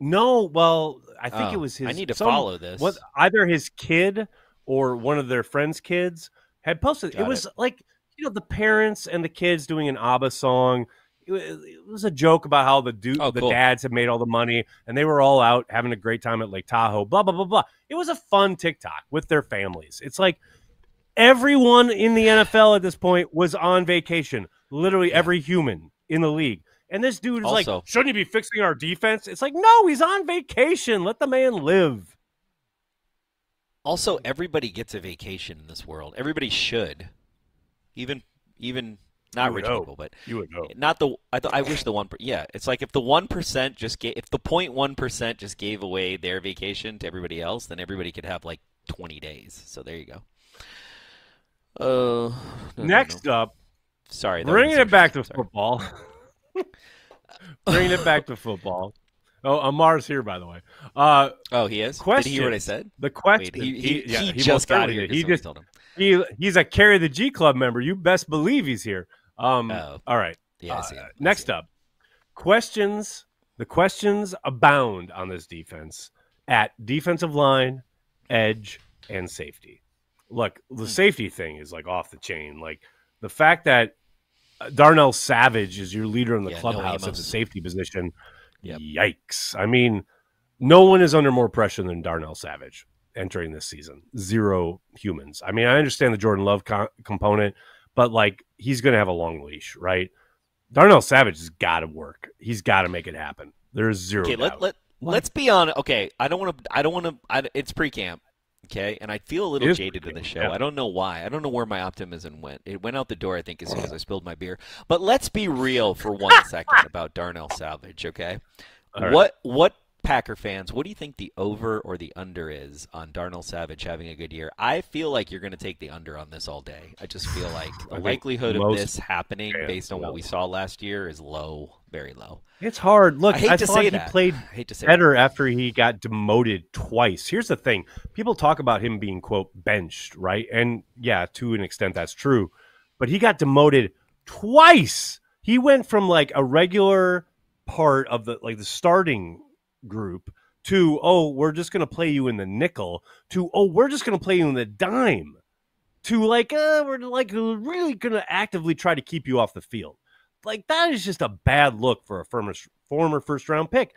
No, well, I think oh, it was his. I need to some, follow this. What either his kid or one of their friends' kids had posted. Got it was it. like you know the parents and the kids doing an ABBA song it was a joke about how the dude, oh, the cool. dads had made all the money and they were all out having a great time at Lake Tahoe. Blah blah blah blah. It was a fun TikTok with their families. It's like everyone in the NFL at this point was on vacation. Literally every human in the league. And this dude is also, like, shouldn't he be fixing our defense? It's like, no, he's on vacation. Let the man live. Also, everybody gets a vacation in this world. Everybody should. Even even not rich know. people, but you would know. Not the. I th- I wish the one. Yeah, it's like if the one percent just gave, if the 0.1 percent just gave away their vacation to everybody else, then everybody could have like twenty days. So there you go. Uh, no, Next no, no. up, sorry, bringing it back to. Sorry. football. bringing it back to football. Oh, Amar's here, by the way. Uh, Oh, he is. Did he hear what I said? the question. Wait, he, he, yeah, he just got here. He just told him. he he's a carry the G Club member. You best believe he's here. Um, Oh. all right. Yeah, I Uh, see him. I next see up, questions. The questions abound on this defense at defensive line, edge, and safety. Look, Hmm. the safety thing is like off the chain. Like the fact that uh, Darnell Savage is your leader in the Yeah, no clubhouse at the safety position. Yep. Yikes! I mean, no one is under more pressure than Darnell Savage entering this season. Zero humans. I mean, I understand the Jordan Love co- component, but like he's going to have a long leash, right? Darnell Savage has got to work. He's got to make it happen. There's zero. Okay, let, doubt. let, let's be on. Okay, I don't want to. I don't want to. It's pre-camp. Okay, and I feel a little It is jaded in the show. yeah. I don't know why. I don't know where my optimism went. It went out the door. I think as soon as I spilled my beer. But let's be real for one second about Darnell Savage. Okay, All right. what what Packer fans? What do you think the over or the under is on Darnell Savage having a good year? I feel like you're going to take the under on this all day. I just feel like the likelihood of this happening fans based on what we saw last year is low, very low. It's hard. Look, I hate to thought say he that. played I hate to say better after he got demoted twice. Here's the thing: people talk about him being quote benched, right? And yeah, to an extent, that's true. But he got demoted twice. He went from like a regular part of the like the starting group to oh, we're just going to play you in the nickel to oh, we're just going to play you in the dime to like uh, we're like really going to actively try to keep you off the field. Like that is just a bad look for a former former first round pick.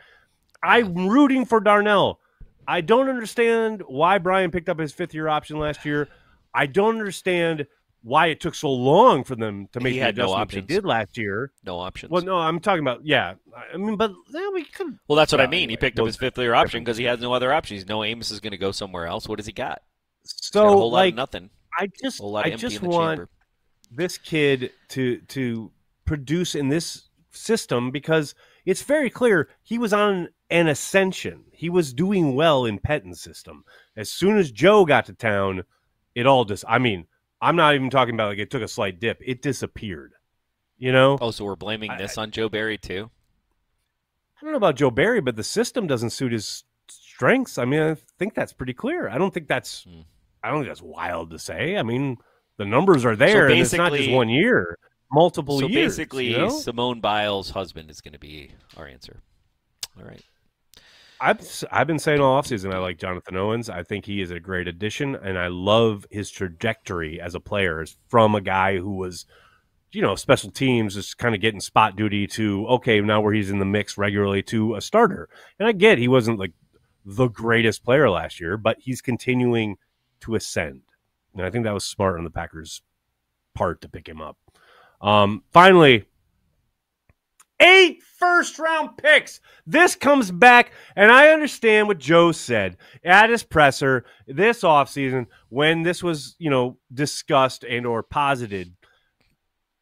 I'm rooting for Darnell. I don't understand why Brian picked up his fifth year option last year. I don't understand why it took so long for them to make He the had no adjustment they did last year. No options. Well, no, I'm talking about yeah. I mean, but yeah, we could. Well, that's what I mean. He picked up his fifth year option because he has no other options. No Amos is going to go somewhere else. What does he got? He's got So a whole lot like, of nothing. I just lot I just want chamber. this kid to to produce in this system because it's very clear he was on an ascension. He was doing well in Pettine's system. As soon as Joe got to town, it all just I mean, I'm not even talking about like it took a slight dip. It disappeared. You know? Oh, so we're blaming I- this on Joe Barry too? I don't know about Joe Barry, but the system doesn't suit his strengths. I mean, I think that's pretty clear. I don't think that's Hmm. I don't think that's wild to say. I mean, the numbers are there, and it's not just basically- one year, multiple So years. basically, you know? Simone Biles' husband is going to be our answer. All right. I've I've been saying all offseason I like Jonathan Owens. I think he is a great addition, and I love his trajectory as a player Is from a guy who was, you know, special teams, just kind of getting spot duty to okay, now where he's in the mix regularly to a starter. And I get he wasn't like the greatest player last year, but he's continuing to ascend, and I think that was smart on the Packers' part to pick him up. Um, finally, eight first round picks. This comes back, and I understand what Joe said at his presser this offseason when this was, you know, discussed and or posited.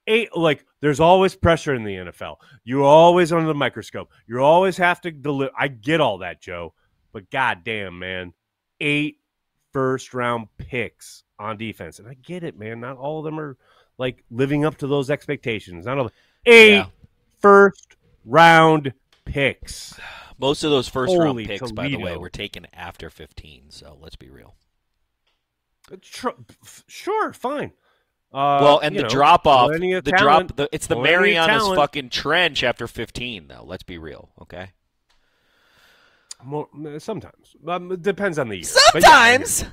Eight like there's always pressure in the NFL. You're always under the microscope. You always have to deliver. I get all that, Joe, but goddamn, man, eight first round picks on defense, and I get it, man. Not all of them are like living up to those expectations. Not all eight Yeah. First round picks. Most of those first round Holy picks, by the way, were taken after 15. So let's be real. Sure, fine. Uh, well, and the know, drop off, the drop, the, it's the Mariana's fucking trench after 15, though. Let's be real, okay? More, sometimes um, it depends on the year. But yeah, I hear. Sometimes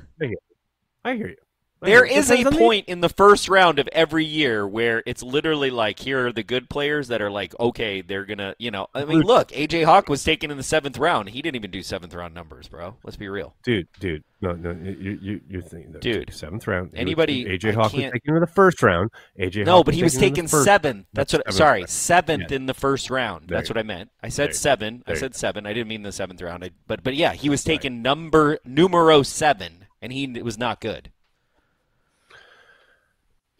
I hear you. I hear you. there is a depends on the- point in the first round of every year where it's literally like, here are the good players that are like, okay, they're gonna, you know. I mean, look, AJ Hawk was taken in the seventh round. He didn't even do seventh round numbers, bro. Let's be real. dude, dude. No, no, you, you, you're thinking, Dude. seventh round. Anybody- AJ Hawk was taken in the first round. AJ, No, Hawk but he was taken seventh. That's what. Seventh Sorry, round. seventh Yeah. in the first round. There That's what I meant. I said seven. I said seven. I didn't mean the seventh round. I, but but yeah, he was taken number numero seven, and he was not good.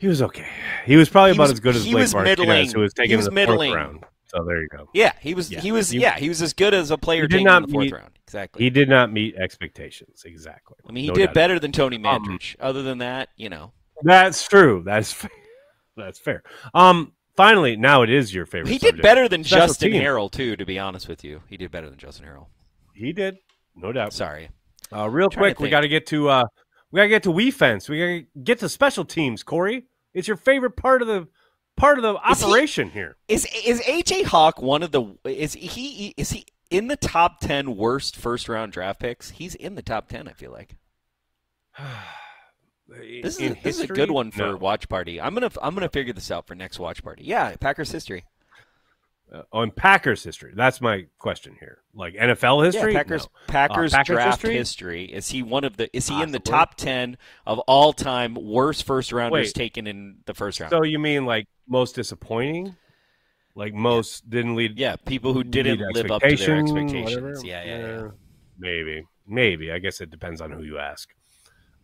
He was okay. He was probably He about was- as good as he Blake was Martinez, middling. who was He was in the middling. fourth round. So there you go. Yeah, he was. Yeah. He was. Yeah, he was as good as a player He did taken not in the fourth meet- round. Exactly. He did not meet expectations. Exactly. I mean, he No did better than Tony Um, Mandarich. Other than that, you know, That's true. That's fair. That's fair. Um, finally, now it is your favorite. He subject. did better than Special Justin teams. Harrell too. To be honest with you, he did better than Justin Harrell. He did, no doubt. Sorry. Uh, real quick, we got to get to uh, we got to get to we fence. We got to get to special teams. Corey, it's your favorite part of the part of the Is he- operation here. Is is AJ Hawk one of the is he is he in the top ten worst first round draft picks? He's in the top ten. I feel like this is, In this is a good one for No. watch party. I'm gonna I'm gonna figure this out for next watch party. Yeah, Packers history. Uh, on Packers history. That's my question here. Like NFL history. Yeah, Packers No. Packers, Uh, Packers draft history? history? Is he one of the is he in the top ten of all time worst first rounders Wait. taken in the first round? So you mean like most disappointing? Like most didn't lead. yeah, people who didn't live up to their expectations. whatever? Yeah, yeah, yeah. Maybe, maybe. I guess it depends on who you ask.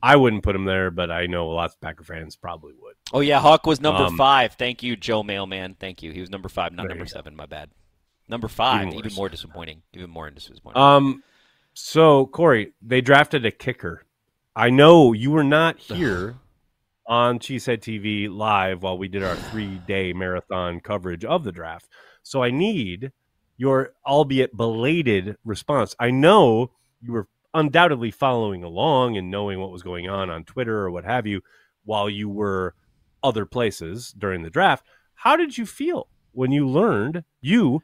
I wouldn't put him there, but I know lots of Packer fans probably would. Oh yeah, Hawk was number Um, five. Thank you, Joe Mailman. Thank you. He was number five, not number seven. My bad. Number five, Even even, more disappointing. Even more disappointing. Um, so Corey, they drafted a kicker. I know you were not here on Cheesehead TV live while we did our three day marathon coverage of the draft. So I need your albeit belated response. I know you were undoubtedly following along and knowing what was going on on Twitter or what have you while you were other places during the draft. How did you feel when you learned you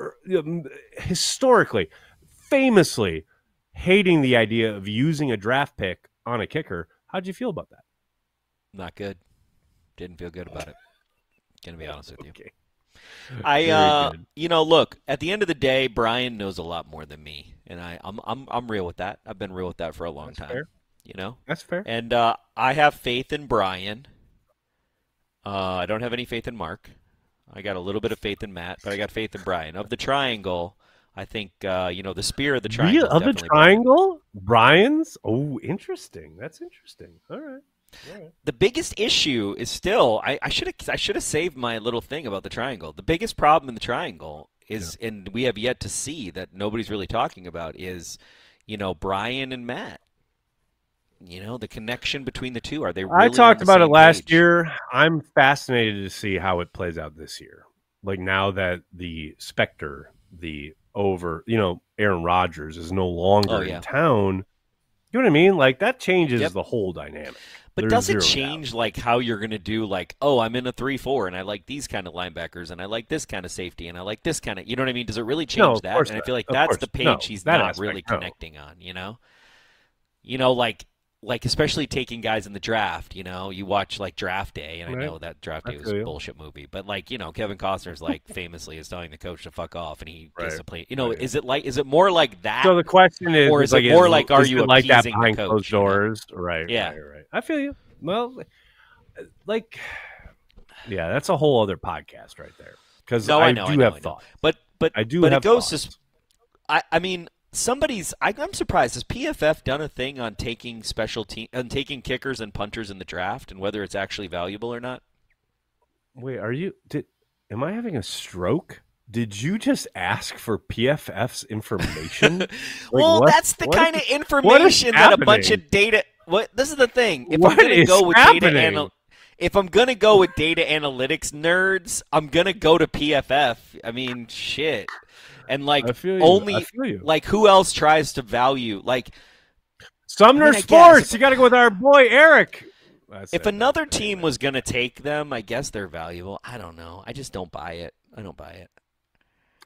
er, um, historically, famously hating the idea of using a draft pick on a kicker? How'd you feel about that? not good. Didn't feel good about it. Gonna be honest with you. Okay. I, uh, you know, look. At the end of the day, Brian knows a lot more than me, and I, I'm, I'm, I'm real with that. I've been real with that for a long That's time. fair. You know, That's fair. and uh, I have faith in Brian. Uh, I don't have any faith in Mark. I got a little bit of faith in Matt, but I got faith in Brian. Of the triangle, I think uh, you know the spear of the triangle. Real, of the triangle, Brian's. Oh, interesting. That's interesting. All right. All right. The biggest issue is still I, I should have I should have saved my little thing about the triangle. The biggest problem in the triangle is, and we have yet to see that nobody's really talking about is, you know, Brian and Matt. You know, the connection between the two. Are they? Really I talked the about it last page? year. I'm fascinated to see how it plays out this year. Like now that the Spectre, the over, you know, Aaron Rodgers is no longer Oh, yeah. in town. You know what I mean? Like that changes Yep. the whole dynamic. But There's does it change like how you're going to do like, oh, I'm in a 3-4 and I like these kind of linebackers and I like this kind of safety and I like this kind of, you know what I mean? Does it really change No, that? And I feel like Of that's course. the page No, he's not aspect, really no. connecting on, you know? You know like like especially taking guys in the draft, you know, you watch like Draft Day and Right. I know that Draft Day was a bullshit movie, but like, you know, Kevin Costner's like famously is telling the coach to fuck off and he gets Right. to play. You know, Right. is it like is it more like that? So the question is, Or is it more like, are you like that appeasing the behind coach, closed you know? doors? Right. Yeah. Right, right. I feel you. Well, like, yeah, that's a whole other podcast right there. Because No, I, I know, do I know, have I know. thoughts. but but I do but have it goes thoughts. to I, I mean, somebody's. I, I'm surprised. Has PFF done a thing on taking special team, on taking kickers and punters in the draft, and whether it's actually valuable or not? Wait, are you? Did am I having a stroke? Did you just ask for PFF's information? Like, well, what- that's the kind is- of information that a bunch of data. What this is the thing. If What I'm gonna go with data happening? anal, if I'm gonna go with data analytics nerds, I'm gonna go to PFF. I mean, shit. And like I feel you. only I feel you. like who else tries to value like Sumer I mean, Sports. guess- You got to go with our boy Eric. That's If it. another team was going to take them, I guess they're valuable. I don't know. I just don't buy it. I don't buy it.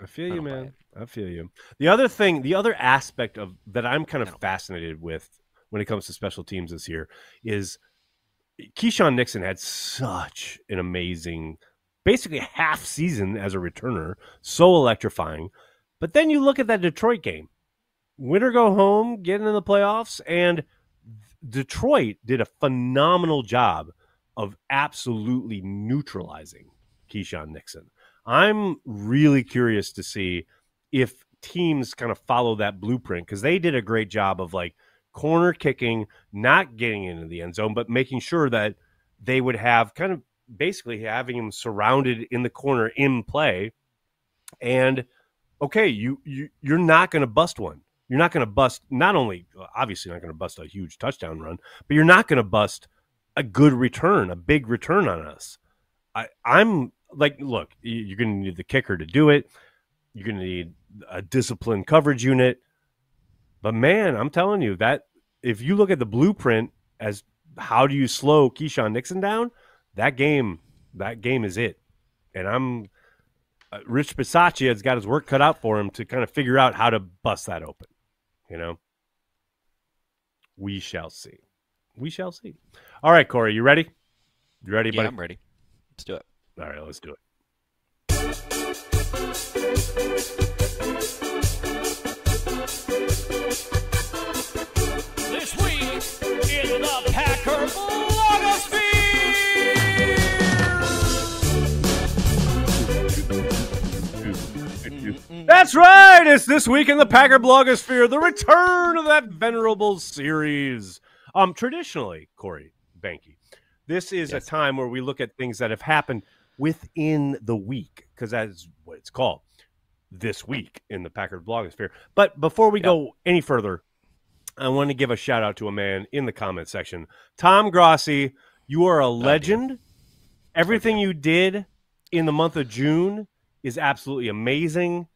I feel I you, don't man. I feel you. The other thing, the other aspect of that I'm kind of fascinated with when it comes to special teams this year is Keisean Nixon had such an amazing, basically half season as a returner, so electrifying. But then you look at that Detroit game, win or go home, get in the playoffs, and Detroit did a phenomenal job of absolutely neutralizing Keisean Nixon. I'm really curious to see if teams kind of follow that blueprint because they did a great job of like corner kicking, not getting into the end zone, but making sure that they would have kind of basically having him surrounded in the corner in play. And okay, you, you you're not going to bust one. You're not going to bust not only obviously not going to bust a huge touchdown run, but you're not going to bust a good return, a big return on us. I, I'm like, look, you're going to need the kicker to do it. You're going to need a disciplined coverage unit. But man, I'm telling you that if you look at the blueprint as how do you slow Keisean Nixon down, that game, that game is it. And I'm uh, Rich Bisaccia has got his work cut out for him to kind of figure out how to bust that open. You know, we shall see. We shall see. All right, Corey, you ready? You ready, yeah, buddy? I'm ready. Let's do it. All right, let's do it. This week in the Packer blogosphere. That's right. It's this week in the Packer blogosphere, the return of that venerable series. Um, traditionally, Corey Behnke, this is Yes. a time where we look at things that have happened within the week, because that's what it's called. This week in the Packers blogosphere. But before we go any further, I want to give a shout out to a man in the comment section, Tom Grossi. You are a legend. Everything you did in the month of June is absolutely amazing,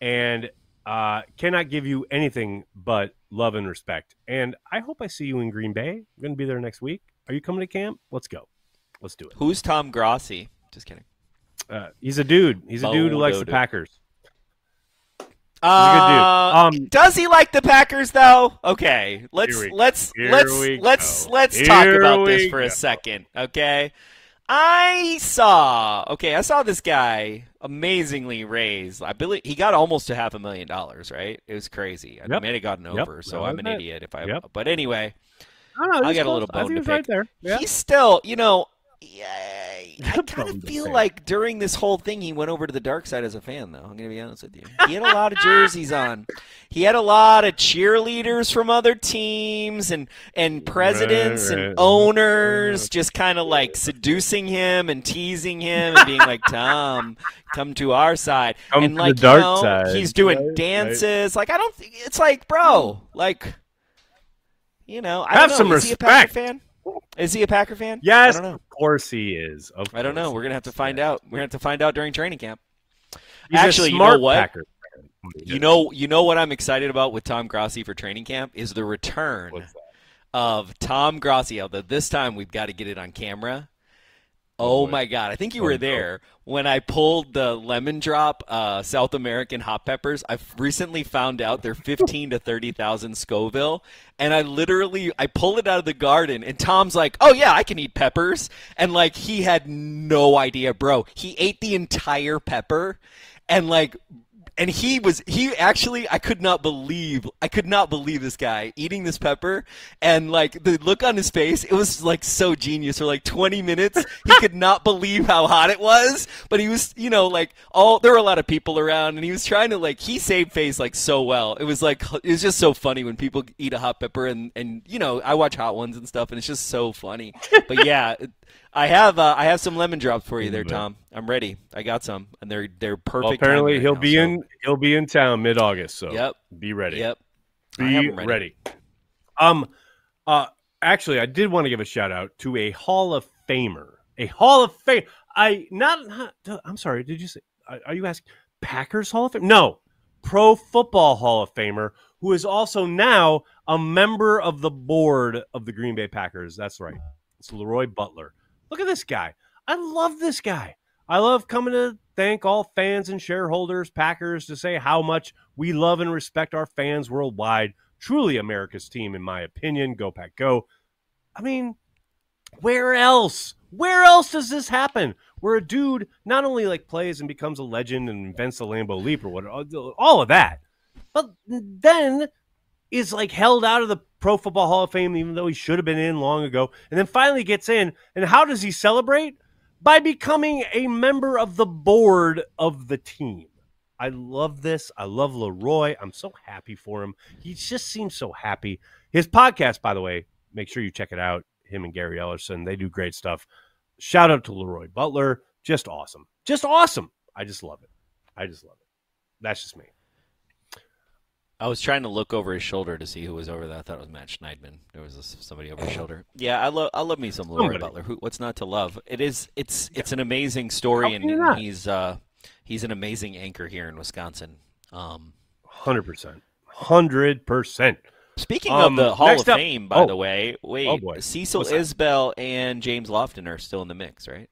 and uh, cannot give you anything but love and respect. And I hope I see you in Green Bay. I'm going to be there next week. Are you coming to camp? Let's go. Let's do it. Who's Tom Grossi? Just kidding. Uh, he's a dude. He's a dude who likes the Bodo. Packers. Uh, dude. Um, does he like the Packers though? Okay, let's we- let's let's let's go. let's talk Here about this for a second. Okay, I saw. Okay, I saw this guy amazingly raised. I believe he got almost to half a million dollars. Right? It was crazy. I Yep. may have gotten Yep. over, so I'm an it. idiot if I. Yep. But anyway, I don't know. I got a close. little I bone to he's right there. Yeah. he's still, you know. Yeah, I kind of feel like during this whole thing, he went over to the dark side as a fan, though. I'm going to be honest with you. He had a lot of jerseys on. He had a lot of cheerleaders from other teams and, and presidents right. and owners just kind of like seducing him and teasing him and being like, Tom, come to our side. Come and to the like, dark you know, side. he's doing Right, right. dances. Like, I don't think it's like, bro, like, you know, I Have some Is he a Packer respect. fan? Is he a Packer fan? Yes, I don't know. of course he is. I don't know. We're gonna have to find out. We're gonna have to find out during training camp. He's a Actually, you know what? Packers fan. You know, you know what I'm excited about with Tom Grossi for training camp is the return of Tom Grossi. Although this time we've got to get it on camera. Oh my God! I think you were there when I pulled the lemon drop uh, South American hot peppers. I've recently found out they're fifteen to thirty thousand Scoville, and I literally I pull it out of the garden, and Tom's like, "Oh yeah, I can eat peppers," and like he had no idea, bro. He ate the entire pepper, and like and he was he actually I could not believe I could not believe this guy eating this pepper and like the look on his face it was like so genius for like 20 minutes. He could not believe how hot it was but he was you know like all there were a lot of people around and he was trying to like he saved face like so well. It was like it was just so funny when people eat a hot pepper and and you know I watch hot ones and stuff and it's just so funny. But yeah I have uh, I have some lemon drops for you there, Tom. I'm ready. I got some, and they're they're perfect. Well, apparently timing he'll right be now, in he'll be in town mid August. So Yep. be ready. Yep. Be ready. ready. Um, uh, actually, I did want to give a shout out to a Hall of Famer. A Hall of Fame. I not. not I'm sorry. Did you say? Are you asking Packers Hall of Fame? No, Pro Football Hall of Famer, who is also now a member of the board of the Green Bay Packers. That's right. It's Leroy Butler. Look at this guy. I love this guy. I love coming to thank all fans and shareholders, Packers, to say how much we love and respect our fans worldwide. Truly America's team, in my opinion. Go, Pack, go. I mean, where else? Where else does this happen? Where a dude not only like plays and becomes a legend and invents the Lambeau Leap or what, all of that, but then is like held out of the Pro Football Hall of Fame, even though he should have been in long ago, and then finally gets in. And how does he celebrate? By becoming a member of the board of the team. I love this. I love Leroy. I'm so happy for him. He just seems so happy. His podcast, by the way, make sure you check it out. Him and Gary Ellerson, they do great stuff. Shout out to Leroy Butler. Just awesome. Just awesome. I just love it. I just love it. That's just me. I was trying to look over his shoulder to see who was over there. I thought it was Matt Schneidman. There was somebody over his shoulder. Yeah, I love I love me some Leroy Butler. Who, what's not to love? It is it's it's an amazing story, and he's uh, he's an amazing anchor here in Wisconsin. Um, hundred percent, hundred percent. Speaking um, of the Hall of up, Fame, by oh, the way, wait, oh Cecil Isbell and James Lofton are still in the mix, right?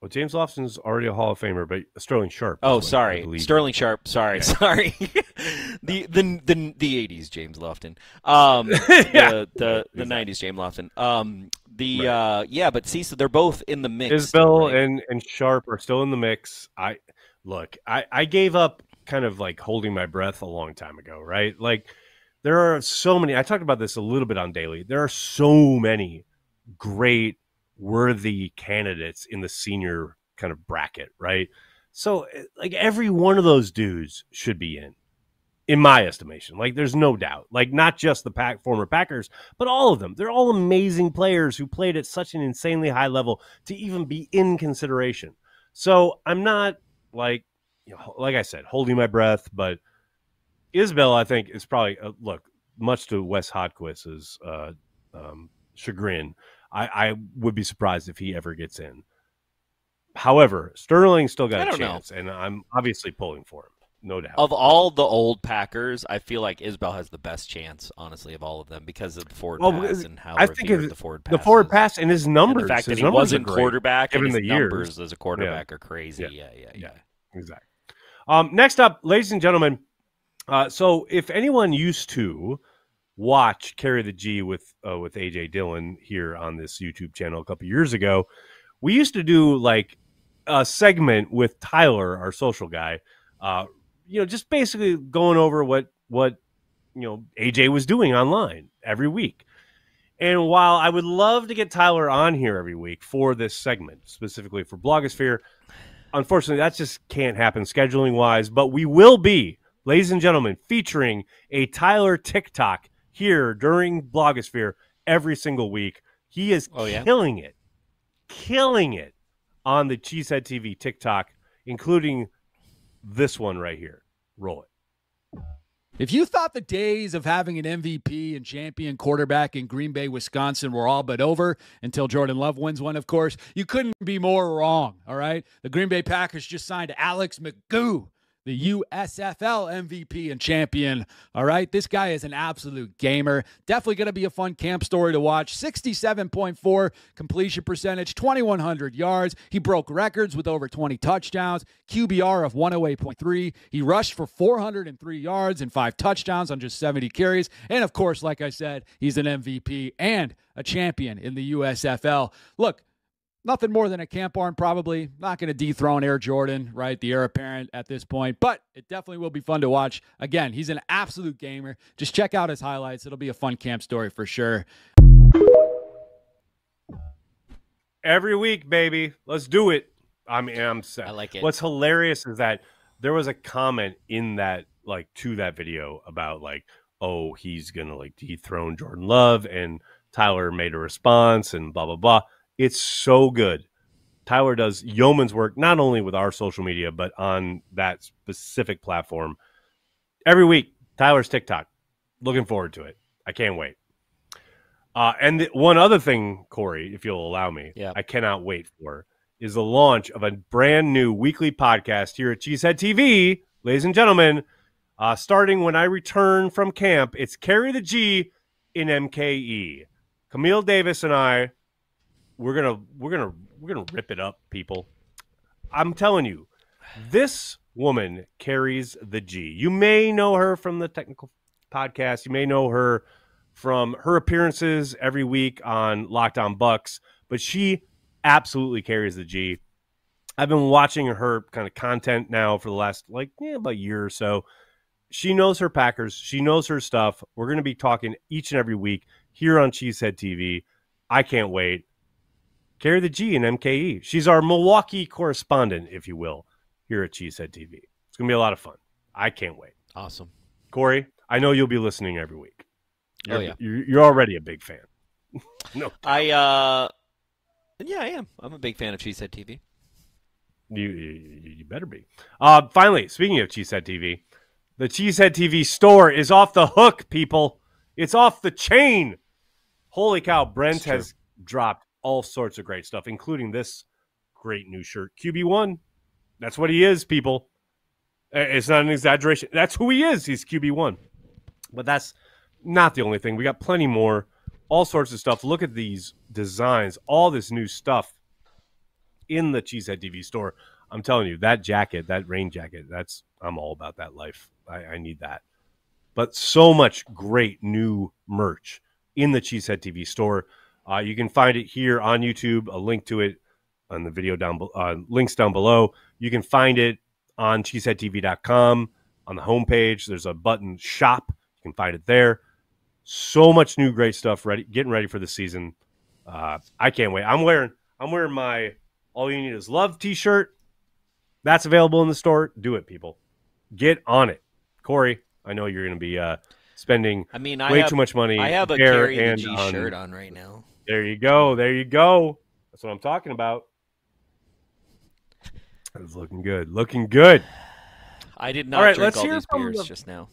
Well, James Lofton's already a Hall of Famer, but Sterling Sharpe. Oh, sorry, Sterling Sharpe. Sorry, yeah. sorry. the the the the '80s James Lofton. Um, yeah. the the the '90s James Lofton. Um, the right. uh, yeah, but see, so they're both in the mix. Isbell right? and and Sharpe are still in the mix. I look, I I gave up kind of like holding my breath a long time ago, right? Like there are so many. I talked about this a little bit on Daily. There are so many great worthy candidates in the senior kind of bracket, right? So, eh, like, every one of those dudes should be in, in my estimation. Like, there's no doubt. Like, not just the pack, former Packers, but all of them. They're all amazing players who played at such an insanely high level to even be in consideration. So, I'm not like, you know, like I said, holding my breath, but Isbell, I think, is probably, uh, look, much to Wes Hodquist's uh, um, chagrin I, I would be surprised if he ever gets in. However, Sterling still got a chance, know. and I'm obviously pulling for him, no doubt. Of all the old Packers, I feel like Isbell has the best chance, honestly, of all of them because of the forward well, pass and how I think the forward pass. The forward pass and his numbers, and the fact that he wasn't quarterback, given the numbers years. as a quarterback yeah. are crazy. Yeah, yeah, yeah. yeah. yeah. Exactly. Um, next up, ladies and gentlemen. Uh, so, if anyone used to watch Carry the G with uh, with AJ Dillon here on this YouTube channel a couple years ago, we used to do like a segment with Tyler, our social guy. Uh, you know, just basically going over what what you know AJ was doing online every week. And while I would love to get Tyler on here every week for this segment, specifically for Blogosphere, unfortunately that just can't happen scheduling wise. But we will be, ladies and gentlemen, featuring a Tyler TikTok here during Blogosphere every single week. He is oh, yeah? killing it, killing it on the Cheesehead TV TikTok, including this one right here. Roll it. If you thought the days of having an MVP and champion quarterback in Green Bay, Wisconsin were all but over until Jordan Love wins one, of course, you couldn't be more wrong. All right. The Green Bay Packers just signed Alex McGough the USFL MVP and champion. All right. This guy is an absolute gamer. Definitely going to be a fun camp story to watch. 67.4 completion percentage, 2,100 yards. He broke records with over 20 touchdowns, QBR of 108.3. He rushed for 403 yards and five touchdowns on just 70 carries. And of course, like I said, he's an MVP and a champion in the USFL. Look, nothing more than a camp barn, probably. Not going to dethrone Air Jordan, right? The heir apparent at this point, but it definitely will be fun to watch. Again, he's an absolute gamer. Just check out his highlights. It'll be a fun camp story for sure. Every week, baby. Let's do it. I mean, I'm set. I like it. What's hilarious is that there was a comment in that, like, to that video about, like, oh, he's going to, like, dethrone Jordan Love. And Tyler made a response and blah, blah, blah it's so good. Tyler does yeoman's work not only with our social media but on that specific platform every week. Tyler's TikTok. Looking forward to it. I can't wait. Uh, and the, one other thing, Corey, if you'll allow me, yeah. I cannot wait for is the launch of a brand new weekly podcast here at Cheesehead TV, ladies and gentlemen. Uh, starting when I return from camp, it's Carry the G in MKE. Camille Davis and I we're gonna we're gonna we're gonna rip it up, people. I'm telling you, this woman carries the G. You may know her from the technical podcast. You may know her from her appearances every week on Lockdown Bucks, but she absolutely carries the G. I've been watching her kind of content now for the last like yeah, about a year or so. She knows her Packers. She knows her stuff. We're going to be talking each and every week here on Cheesehead TV. I can't wait. Carry the G in MKE. She's our Milwaukee correspondent, if you will, here at Cheesehead TV. It's going to be a lot of fun. I can't wait. Awesome. Corey, I know you'll be listening every week. Oh, you're, oh, yeah. You're, you're already a big fan. no. I, uh, yeah, I am. I'm a big fan of Cheesehead TV. You, you, you better be. Uh, finally, speaking of Cheesehead TV, The Cheesehead TV store is off the hook, people. It's off the chain. Holy cow, Brent has dropped all sorts of great stuff, including this great new shirt. QB1. That's what he is, people. It's not an exaggeration. That's who he is. He's QB1. But that's not the only thing. We got plenty more, all sorts of stuff. Look at these designs, all this new stuff in the Cheesehead TV store. I'm telling you, that jacket, that rain jacket, that's I'm all about that life. I, I need that. But so much great new merch in the Cheesehead TV store. Uh, you can find it here on YouTube. A link to it on the video down, uh, links down below. You can find it on cheeseheadtv.com on the homepage. There's a button shop. You can find it there. So much new great stuff ready, getting ready for the season. Uh, I can't wait. I'm wearing I'm wearing my all you need is love t-shirt. That's available in the store. Do it, people. Get on it. Corey, I know you're going to be uh, spending I mean, way I have, too much money. I have a carry the G on- shirt on right now. There you go. There you go. That's what I'm talking about. It's looking good. Looking good. I did not All right, drink let's all hear these from beers the- just now.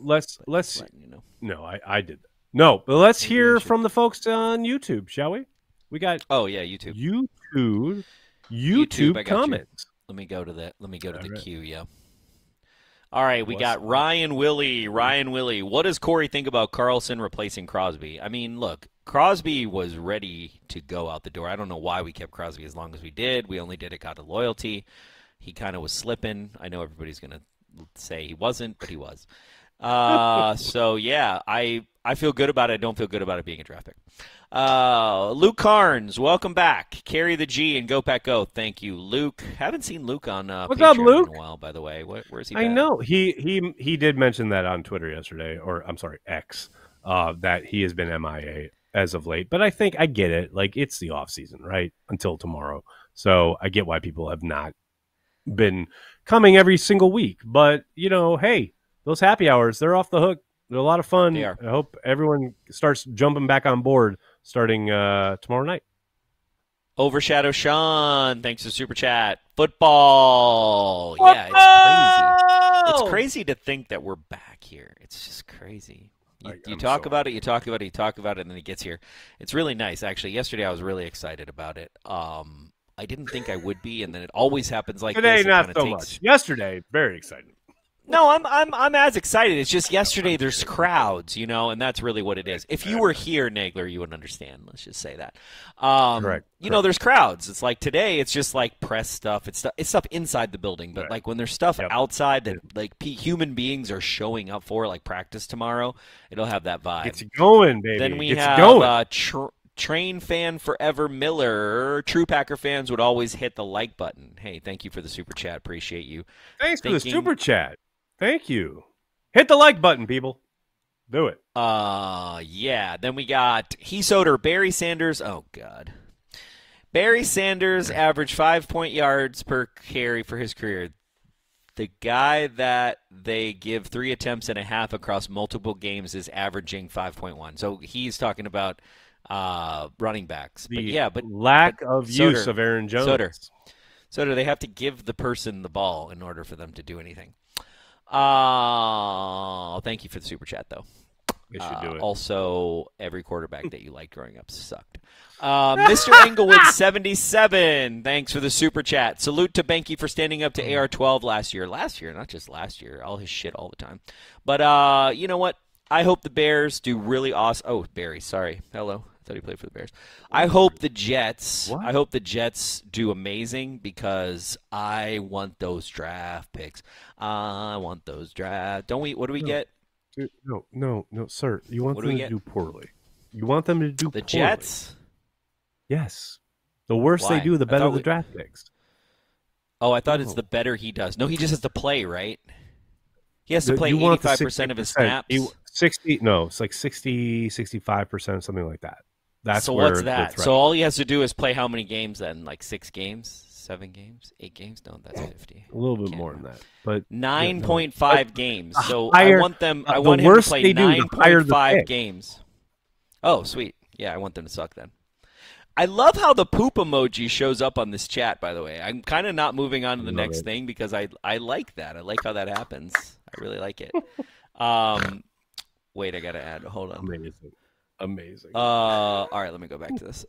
Let's let's you know. no, I I did. No, but let's Maybe hear from the folks on YouTube, shall we? We got Oh yeah, YouTube. YouTube YouTube, YouTube, got you. comments. Let me go to the let me go to All the right. queue, yeah. All right, we got? Ryan Willie. Ryan Willie, what does Corey think about Carlson replacing Crosby? I mean, look, Crosby was ready to go out the door. I don't know why we kept Crosby as long as we did. We only did it out of loyalty. He kind of was slipping. I know everybody's gonna say he wasn't, but he was. Uh, so yeah, I I feel good about it. I don't feel good about it being a draft pick. Uh, Luke Carnes, welcome back. Carry the G and go pack go. Thank you, Luke. Haven't seen Luke on uh, What's up, Luke? in a while, by the way. Where, where's he? I been? know he he he did mention that on Twitter yesterday, or I'm sorry, X, uh, that he has been MIA as of late. But I think I get it. Like it's the off season, right? Until tomorrow, so I get why people have not been coming every single week. But you know, hey, those happy hours, they're off the hook. They're a lot of fun. I hope everyone starts jumping back on board starting uh, tomorrow night. Overshadow Sean, thanks for super chat. Football, yeah, it's crazy. It's crazy to think that we're back here. It's just crazy. You, I- you talk about it, you talk about it, you talk about it, and then it gets here. It's really nice, actually. Yesterday, I was really excited about it. Um, I didn't think I would be, and then it always happens like Today, this. It not kinda so takes- much. Yesterday, very excited. No, I'm I'm I'm as excited. It's just yesterday there's crowds, you know, and that's really what it is. If you were here, Nagler, you would understand. Let's just say that. Um, Correct, You know, there's crowds. It's like today, it's just like press stuff. It's stuff. It's stuff inside the building, but Right. like when there's stuff Yep. outside that like human beings are showing up for, like practice tomorrow, it'll have that vibe. It's going, baby. Then we you have going. uh, tr- train fan forever Miller. True Packer fans would always hit the like button. Hey, thank you for the super chat. Appreciate you. Thanks for the super chat. Thank you. Hit the like button, people. Do it. Uh, yeah. Then we got Heath Soder, Barry Sanders. Oh God, Barry Sanders averaged five point yards per carry for his career. The guy that they give three attempts and a half across multiple games is averaging five point one. So he's talking about uh running backs. The but yeah, but lack but of Soder- use of Aaron Jones. Soder. so do they have to give the person the ball in order for them to do anything? Uh, thank you for the super chat though. They should do Uh, it. Also, every quarterback that you liked growing up sucked. Uh, Mr. Englewood, 77. Thanks for the super chat. Salute to Behnke for standing up to AR12 last year. Last year, not just last year. All his shit all the time. But uh, you know what? I hope the Bears do really awesome. Oh, Barry, sorry. Hello. I thought he played for the Bears. I hope the Jets. What? I hope the Jets do amazing because I want those draft picks. I want those draft. Don't we? What do we No. get? Uh, no, no, no, sir. You want What them we to do poorly. You want them to do The poorly. Jets. Yes. The worse Why? they do, the better the we- draft picks. Oh, I thought it's the better he does. No, he just has to play, right? He has to play eighty-five percent of his 60%. snaps. You- 60, no, it's like 60, 65%, something like that. That's so where what's that? So all he has to do is play how many games then? Like six games? Seven games? Eight games? No, that's 50. a little bit Can't more than that. But 9.5 games. So higher- I want them uh, I the want him to play they do, the higher 9.5 pick. games. Oh, sweet. Yeah, I want them to suck then. I love how the poop emoji shows up on this chat. By the way, I'm kind of not moving on to the next it. thing because I I like that. I like how that happens. I really like it. um, wait, I gotta add. Hold on. Amazing, amazing. Uh, all right, let me go back to this.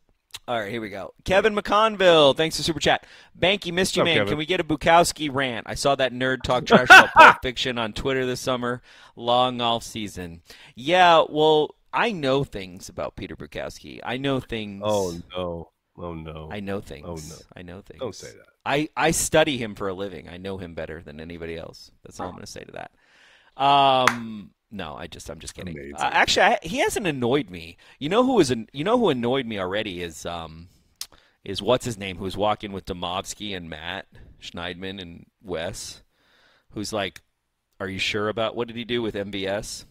All right, here we go. Kevin McConville, thanks for super chat. Banky, missed you, man. Can we get a Bukowski rant? I saw that nerd talk trash about Pulp Fiction on Twitter this summer. Long off season. Yeah, well, I know things about Peter Bukowski. I know things. Oh no! Oh no! I know things. Oh no! I know things. Don't say that. I I study him for a living. I know him better than anybody else. That's all I'm going to say to that. Um, no, I just I'm just kidding. Uh, actually, I, he hasn't annoyed me. You know who was an, you know who annoyed me already is um is what's his name who's walking with Demovsky and Matt Schneidman and Wes, who's like, are you sure about what did he do with MBS?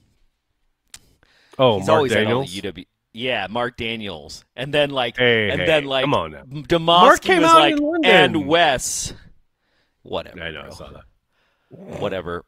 Oh, He's Mark Daniels. UW. Yeah, Mark Daniels, and then like, hey, and hey, then like, come on now. Demovsky was like, and Wes, whatever. I know, I saw that. Whatever.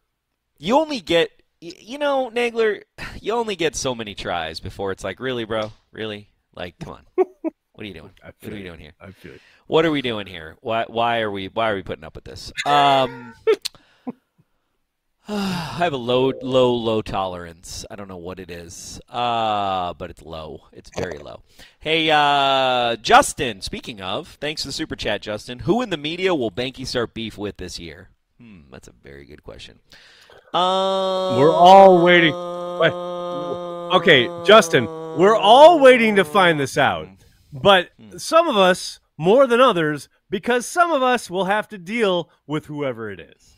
You only get you know, Nagler, you only get so many tries before it's like, really, bro, really, like, come on, what are you doing? What are we doing here? I feel it. What are we doing here? Why, why are we, why are we putting up with this? Um, I have a low, low, low tolerance. I don't know what it is, uh, but it's low. It's very low. Hey, uh, Justin. Speaking of, thanks for the super chat, Justin. Who in the media will Banky start beef with this year? Hmm, that's a very good question. Uh, we're all waiting. Wait. Okay, Justin, we're all waiting to find this out. But some of us more than others because some of us will have to deal with whoever it is.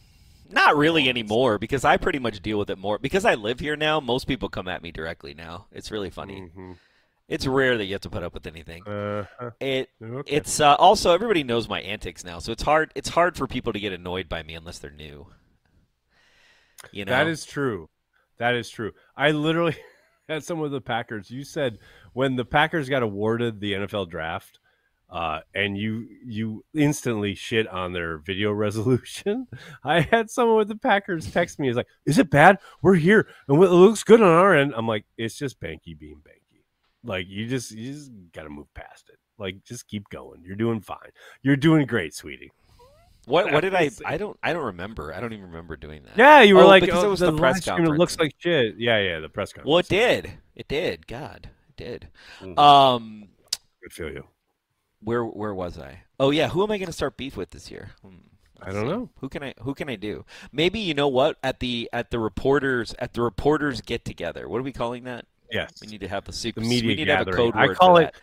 Not really anymore because I pretty much deal with it more because I live here now. Most people come at me directly now. It's really funny. Mm-hmm. It's rare that you have to put up with anything. Uh-huh. It okay. it's uh, also everybody knows my antics now, so it's hard it's hard for people to get annoyed by me unless they're new. You know that is true. That is true. I literally had some of the Packers. You said when the Packers got awarded the NFL draft, uh, and you you instantly shit on their video resolution. I had someone with the Packers text me. He's like, "Is it bad? We're here, and it looks good on our end." I'm like, "It's just Banky being Banky. Like you just you just got to move past it. Like just keep going. You're doing fine. You're doing great, sweetie." What what did I? I don't I don't remember. I don't even remember doing that. Yeah, you were oh, like because oh, it was the, the press conference. It looks like shit. Yeah, yeah, the press conference. Well, it did. It did. God, it did. Mm-hmm. Um, I feel you. Where where was I? Oh yeah, who am I going to start beef with this year? Hmm. I don't see. know. Who can I who can I do? Maybe you know what at the at the reporters at the reporters get together. What are we calling that? Yes. We need to have a secret. The media we need gathering. To have a code I call it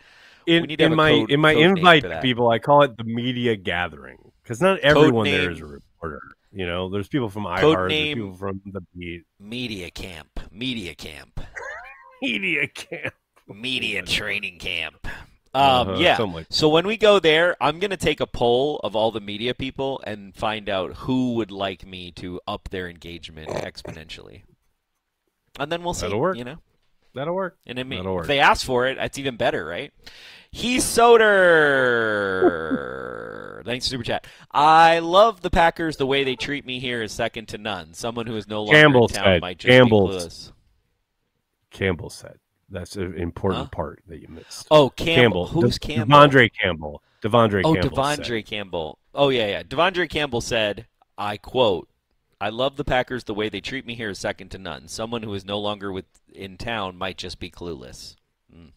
in, in my code, in my invite people. I call it the media gathering because not everyone name, there is a reporter. You know, there's people from iHeart, there's people from the beat. Media camp, media camp, media camp, media training camp. Um, uh, yeah. Like so when we go there, I'm gonna take a poll of all the media people and find out who would like me to up their engagement exponentially, and then we'll see. That'll work. You know, that'll work. And it may, That'll work. if they ask for it, that's even better, right? Heath Soder. Thanks, Super Chat. I love the Packers. The way they treat me here is second to none. Someone who is no longer Campbell in town said, might just Campbell, be clueless. Campbell said. That's an important huh? part that you missed. Oh, Campbell. Campbell. Who's De- Campbell? De'Vondre Campbell. De'Vondre oh, Campbell. Oh, De'Vondre said. Campbell. Oh, yeah, yeah. De'Vondre Campbell said, I quote, I love the Packers. The way they treat me here is second to none. Someone who is no longer with in town might just be clueless. Mm.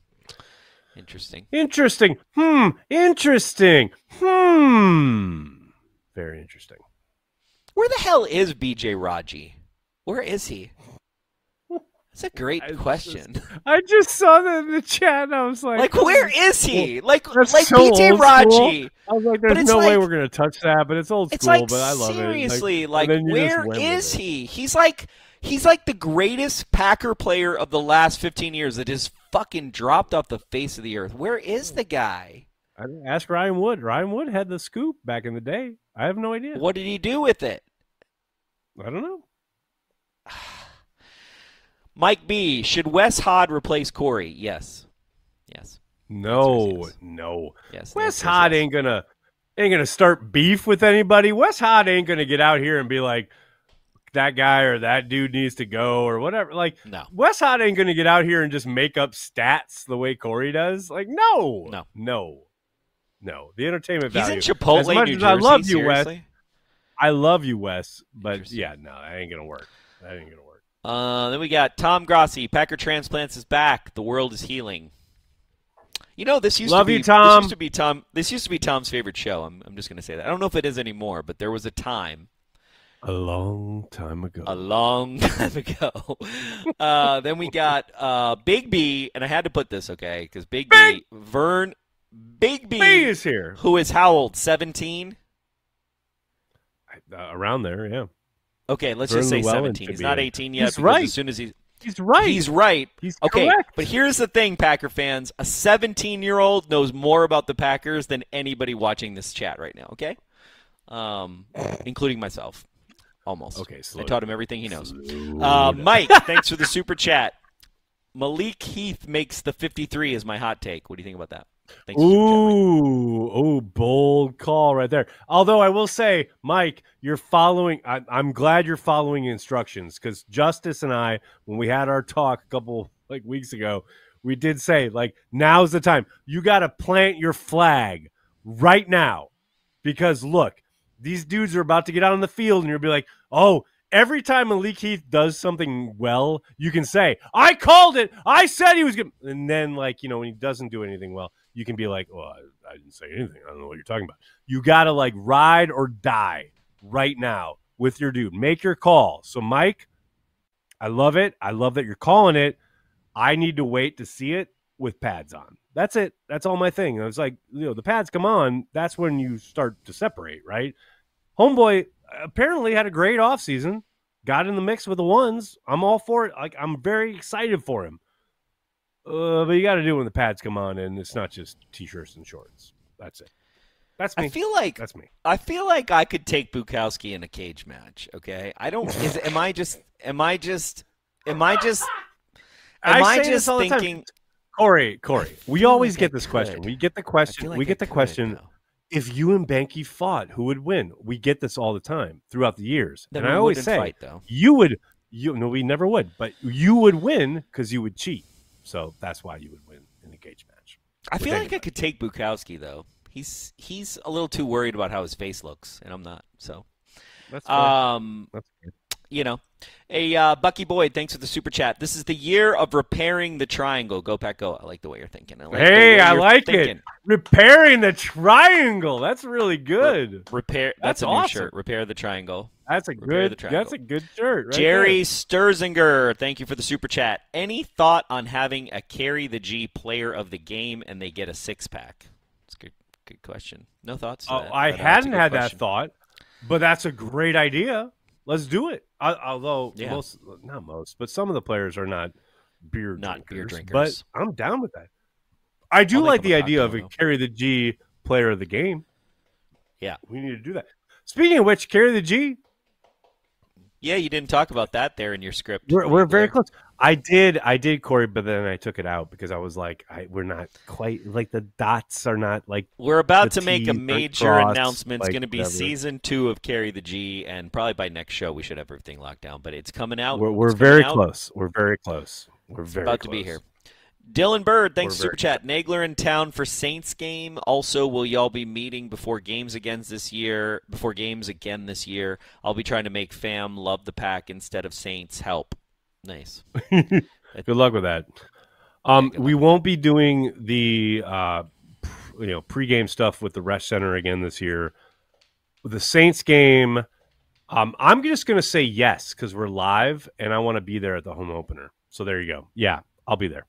Interesting. Interesting. Hmm. Interesting. Hmm. Very interesting. Where the hell is BJ Raji? Where is he? That's a great I question. Just, I just saw that in the chat and I was like Like where is he? Like like so BJ Raji. I was like, there's no like, way we're gonna touch that, but it's old school, it's like, but I love seriously, it. Like, like where is he? He's like he's like the greatest Packer player of the last fifteen years that is fucking dropped off the face of the earth. Where is the guy? I Ask Ryan Wood. Ryan Wood had the scoop back in the day. I have no idea. What did he do with it? I don't know. Mike B. Should Wes Hod replace Corey? Yes. Yes. No. Yes. No. Yes. Wes Hod yes. ain't gonna ain't gonna start beef with anybody. Wes Hod ain't gonna get out here and be like, that guy or that dude needs to go or whatever. Like, no. Wes Hod ain't going to get out here and just make up stats the way Corey does. Like, no, no, no, no. The entertainment value. He's in Chipotle, as much New as Jersey. I love you, seriously? Wes. I love you, Wes. But yeah, no, that ain't gonna work. That ain't gonna work. Uh, then we got Tom Grossi. Packer transplants is back. The world is healing. You know, this used Love to be you, Tom. This used to be Tom. This used to be Tom's favorite show. I'm, I'm just going to say that. I don't know if it is anymore, but there was a time, A long time ago. a long time ago. uh, then we got uh, Big B, and I had to put this okay because Big, Big- B, Vern, Big B, B is here. who is how old? Seventeen. Uh, around there, yeah. Okay, let's Vern just say Llewellyn seventeen. He's not eighteen yet. He's right. As soon as he's He's right. He's right. He's okay, correct. but here's the thing, Packer fans: a 17-year-old knows more about the Packers than anybody watching this chat right now. Okay, um, including myself, almost. Okay, I taught him everything he knows. Uh. Mike, thanks for the super chat. Malik Heath makes the 53 is my hot take. What do you think about that? Thanks for the super chat, Mike. Ooh, ooh, bold call right there. Although I will say, Mike, you're following. I, I'm glad you're following instructions because Justice and I, when we had our talk a couple like weeks ago, we did say like now's the time. You got to plant your flag right now because look, these dudes are about to get out on the field, and you'll be like, oh. Every time Malik Heath does something well, you can say, I called it. I said he was good. And then, like, you know, when he doesn't do anything well, you can be like, "Oh, I, I didn't say anything. I don't know what you're talking about." You got to like ride or die right now with your dude. Make your call. So, Mike, I love it. I love that you're calling it. I need to wait to see it with pads on. That's it. That's all my thing. It's like you know, the pads come on. That's when you start to separate, right? Homeboy apparently had a great offseason. Got in the mix with the ones. I'm all for it. Like I'm very excited for him. Uh, but you got to do it when the pads come on, and it's not just t-shirts and shorts. That's it. That's me. I feel like That's me. I feel like I could take Bukowski in a cage match. Okay, I don't. Is am I just? Am I just? Am I just? Am I, this just thinking? Corey, Corey, we always like get I this question. We get the question. like we I get the could, question. though. If you and Banky fought, who would win? We get this all the time throughout the years, Then and I always say fight, though. you would. You no, we never would, but you would win because you would cheat. So that's why you would win in the cage match. I with feel like I could take Bukowski though. He's he's a little too worried about how his face looks, and I'm not. So, That's fair. um, That's fair. You know, a uh, Bucky Boyd, thanks for the super chat. This is the year of repairing the triangle. Go Pack Go. I like the way you're thinking. I like Hey, I like thinking. it. Repairing the triangle. That's really good. Repair. That's, That's a new awesome. shirt. Repair the triangle. That's a Repair good. That's a good shirt. Right Jerry there. Sturzinger, thank you for the super chat. Any thought on having a carry the G player of the game and they get a six pack? It's a good, good question. No thoughts? Oh, that, I but, it's a hadn't had question. that thought, but that's a great idea. Let's do it. I, although Yeah. most, not most, but some of the players are not beer Not beer drinkers, drinkers. But I'm down with that. I do I'll like the idea of a though. carry the G player of the game. Yeah. we need to do that. Speaking of which, carry the G. Yeah, you didn't talk about that there in your script. We're, we're very close. I did, I did, Corey, but then I took it out because I was like, I, we're not quite like the dots are not like We're about to make a major crossed, announcement. It's like, going to be whatever. season two of Carry the G, and probably by next show we should have everything locked down. But it's coming out. we're, we're very out. close. We're very close. We're very about to be here. Dylan Bird, thanks for super chat. Nagler in town for Saints game. Also, will y'all be meeting before games again this year? Before games again this year, I'll be trying to make fam love the pack instead of Saints. Help. Nice. Good luck with that. Um, we won't be doing the uh, you know pregame stuff with the Resch Center again this year. With the Saints game, um, I'm just going to say yes because we're live and I want to be there at the home opener. So there you go. Yeah, I'll be there.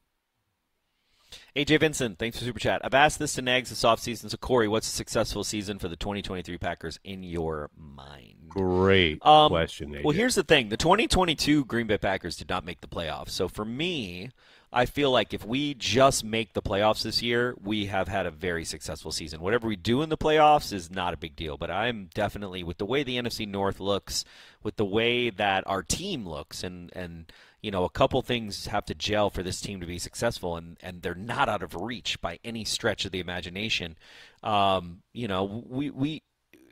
AJ Vincent, thanks for super chat. I've asked this to Nags this offseason. So Corey, what's a successful season for the 2023 Packers in your mind? Great Um, question. AJ. Well, here's the thing: the 2022 Green Bay Packers did not make the playoffs. So for me, I feel like if we just make the playoffs this year, we have had a very successful season. Whatever we do in the playoffs is not a big deal. But I'm definitely with the way the NFC North looks, with the way that our team looks, and and you know a couple things have to gel for this team to be successful, and and they're not out of reach by any stretch of the imagination. Um, you know, we we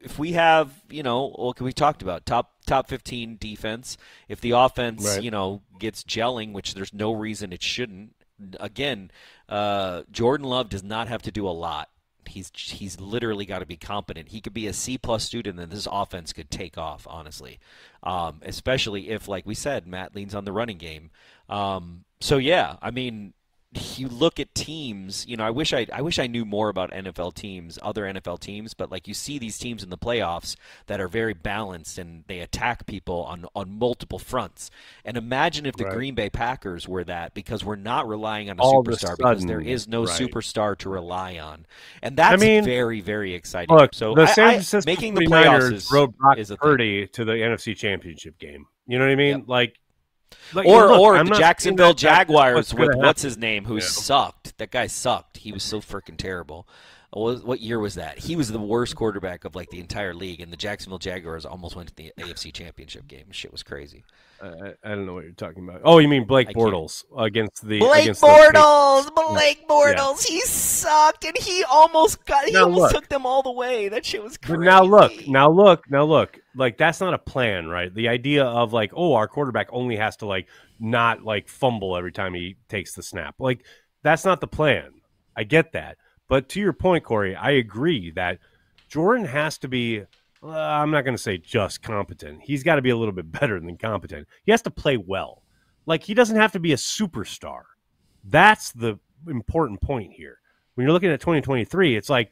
if we have, you know, well, we talked about top top 15 defense. If the offense, right. you know, gets gelling, which there's no reason it shouldn't. Again, uh, Jordan Love does not have to do a lot. He's he's literally got to be competent. He could be a C plus student, and this offense could take off. Honestly, um, especially if, like we said, Matt leans on the running game. Um, so yeah, I mean, you look at teams, you know, I wish I I wish I knew more about NFL teams, other NFL teams, but like you see these teams in the playoffs that are very balanced and they attack people on on multiple fronts. And imagine if the right. Green Bay Packers were that because we're not relying on a All superstar sudden, because there is no right. superstar to rely on. And that's I mean, very very exciting. Look, so the San Francisco I, making the playoffs is, rode Brock is Purdy to the NFC Championship game. You know what I mean? Yep. Like like, or look, or the Jacksonville Jaguars with what's his name who yeah. sucked. That guy sucked. He was so freaking terrible. What, what year was that? He was the worst quarterback of like the entire league, and the Jacksonville Jaguars almost went to the AFC Championship game. Shit was crazy. I, I don't know what you're talking about. Oh, you mean Blake Bortles against the Blake against Bortles? The Blake Bortles. Yeah. He sucked, and he almost got. He now almost look. took them all the way. That shit was crazy. But now look, now look, now look. Like that's not a plan, right? The idea of like, oh, our quarterback only has to like not like fumble every time he takes the snap. Like that's not the plan. I get that, but to your point, Corey, I agree that Jordan has to be uh, I'm not going to say just competent. He's got to be a little bit better than competent. He has to play well. Like he doesn't have to be a superstar. That's the important point here. When you're looking at 2023, it's like,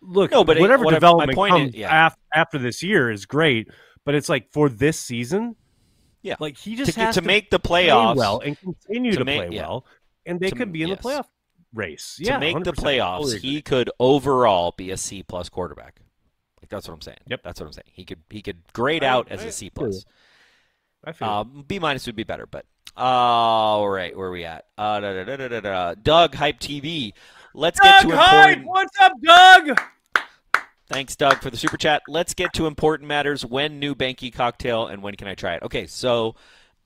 look, no, but whatever it, what development comes is, yeah. after, after this year is great, but it's like for this season, yeah, like he just to, has to, to make the playoffs well and continue to, to make, play yeah. well, and they to, could be in yes. the playoff race. To yeah, make the playoffs, totally he could overall be a C plus quarterback. Like that's what I'm saying. Yep, that's what I'm saying. He could he could grade I, out as a C plus. I feel um, B minus would be better, but uh, all right, where are we at? Uh, da, da, da, Doug Hype TV. Let's Doug get to important. Hype. What's up, Doug? Thanks, Doug, for the super chat. Let's get to important matters. When new Banky cocktail and when can I try it? Okay, so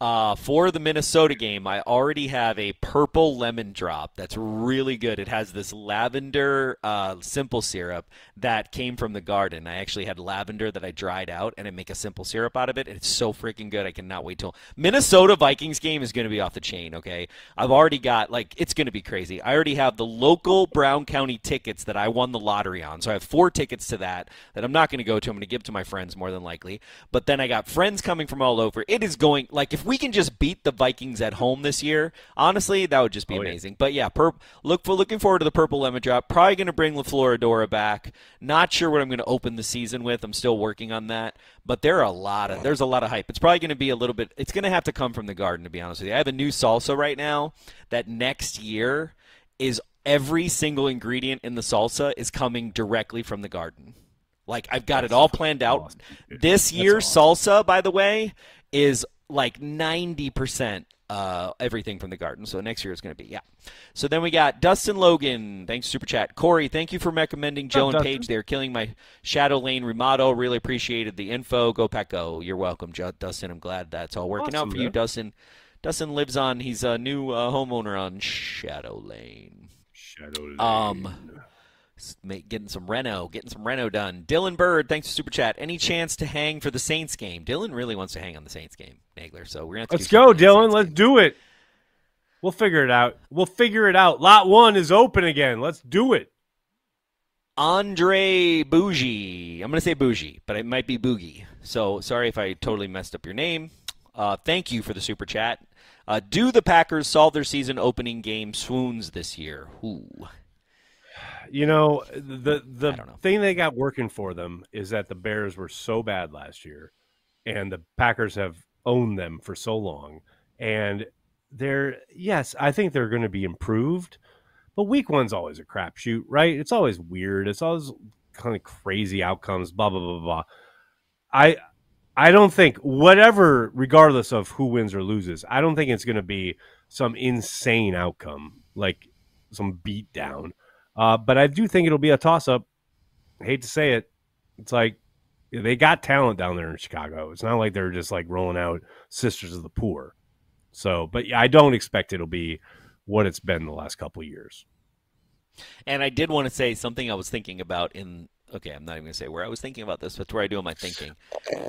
uh, for the Minnesota game, I already have a purple lemon drop that's really good. It has this lavender uh, simple syrup that came from the garden. I actually had lavender that I dried out and I make a simple syrup out of it. And it's so freaking good. I cannot wait till Minnesota Vikings game is going to be off the chain. Okay, I've already got like it's going to be crazy. I already have the local Brown County tickets that I won the lottery on. So I have four tickets to that that I'm not going to go to. I'm going to give to my friends more than likely. But then I got friends coming from all over. It is going like if we we can just beat the Vikings at home this year, honestly, that would just be oh, amazing. Yeah. But yeah, per- look for looking forward to the purple lemon drop. Probably going to bring LaFloradora back. Not sure what I'm going to open the season with. I'm still working on that. But there are a lot of there's a lot of hype. It's probably going to be a little bit. It's going to have to come from the garden, to be honest with you. I have a new salsa right now that next year is every single ingredient in the salsa is coming directly from the garden. Like I've got That's it all planned out. Awesome. This year's awesome. salsa, by the way, is like 90% uh, everything from the garden. So next year is going to be, yeah. So then we got Dustin Logan. Thanks, Super Chat. Corey, thank you for recommending Joe and Paige. They're killing my Shadow Lane remodel. Really appreciated the info. Go Pack Go. You're welcome, Dustin. I'm glad that's all working awesome, out for man. you, Dustin. Dustin lives on, he's a new uh, homeowner on Shadow Lane. Shadow Lane. Um, getting some Reno, getting some Reno done. Dylan Bird, thanks for super chat. Any chance to hang for the Saints game? Dylan really wants to hang on the Saints game, Nagler. So we're gonna let's go, Dylan. Let's game. do it. We'll figure it out. We'll figure it out. Lot one is open again. Let's do it. Andre Bougie. I'm going to say Bougie, but it might be Boogie. So sorry if I totally messed up your name. Uh, thank you for the super chat. Uh, do the Packers solve their season opening game swoons this year? Ooh. You know, the mm, the know. thing they got working for them is that the Bears were so bad last year, and the Packers have owned them for so long. And they're yes, I think they're going to be improved, but week one's always a crapshoot, right? It's always weird. It's always kind of crazy outcomes. Blah blah blah blah. I I don't think whatever, regardless of who wins or loses, I don't think it's going to be some insane outcome like some beat down. Uh, but I do think it'll be a toss up. Hate to say it. It's like they got talent down there in Chicago. It's not like they're just like rolling out Sisters of the Poor. So, but I don't expect it'll be what it's been the last couple years. And I did want to say something I was thinking about in okay, I'm not even gonna say where I was thinking about this, but it's where I do my thinking.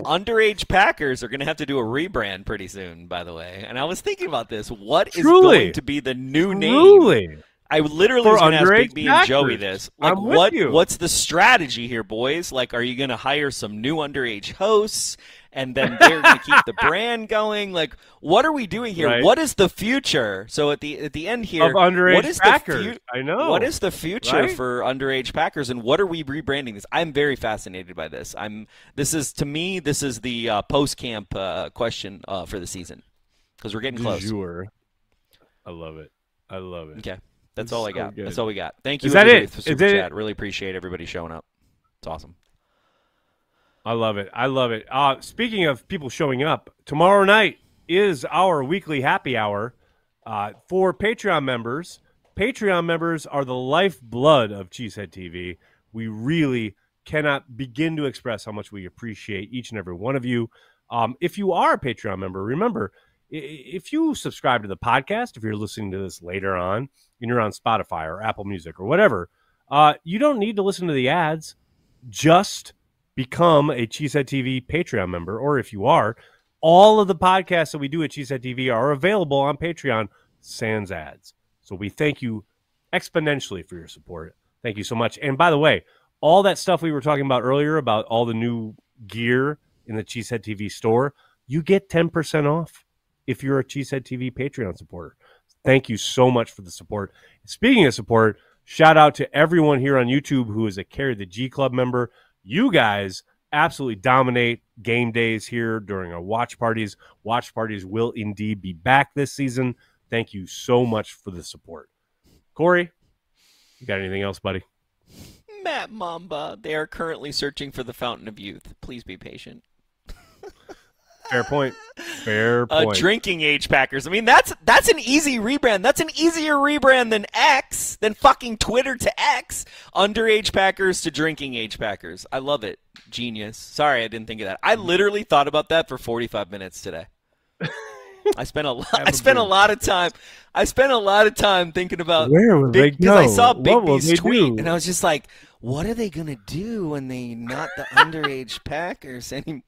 Underage Packers are gonna have to do a rebrand pretty soon, by the way. And I was thinking about this. What is Truly. going to be the new name? Truly. I literally For was gonna ask underage Big B and Joey this. Like, what you. what's the strategy here, boys? Like, are you gonna hire some new underage hosts? And then they're going to keep the brand going. Like, what are we doing here? Right. What is the future? So at the at the end here, Of underage what is Packers. the fu- I know. What is the future Right? for underage Packers, and what are we rebranding this? I'm very fascinated by this. I'm. This is to me, this is the uh, post camp uh, question uh, for the season because we're getting close. jour. I love it. I love it. Okay, that's This all I got. good. That's all we got. Thank you. Is that everybody it? For Is super it- Really appreciate everybody showing up. It's awesome. I love it. I love it. Uh, speaking of people showing up, tomorrow night is our weekly happy hour uh, for Patreon members. Patreon members are the lifeblood of Cheesehead TV. We really cannot begin to express how much we appreciate each and every one of you. Um, if you are a Patreon member, remember i- i- if you subscribe to the podcast, if you're listening to this later on and you're on Spotify or Apple Music or whatever, uh, you don't need to listen to the ads. Just become a Cheesehead TV Patreon member, or if you are, all of the podcasts that we do at Cheesehead TV are available on Patreon sans ads. So we thank you exponentially for your support. Thank you so much. And by the way, all that stuff we were talking about earlier about all the new gear in the Cheesehead TV store, you get 10% off if you're a Cheesehead TV Patreon supporter. Thank you so much for the support. Speaking of support, shout out to everyone here on YouTube who is a Carry the G Club member. You guys absolutely dominate game days here during our watch parties. Watch parties will indeed be back this season. Thank you so much for the support. Corey, you got anything else, buddy? Matt Mamba, they are currently searching for the Fountain of Youth. Please be patient. Fair point. Fair Uh, point. drinking age Packers. I mean, that's that's an easy rebrand. That's an easier rebrand than X, than fucking Twitter to X. Underage Packers to drinking age Packers. I love it. Genius. Sorry, I didn't think of that. I literally thought about that for 45 minutes today. I spent a lot. I spent a lot of time. I spent a lot of time thinking about Where will they because I saw Big What B's tweet, do? and I was just like, "What are they gonna do when they not the underage Packers anymore?"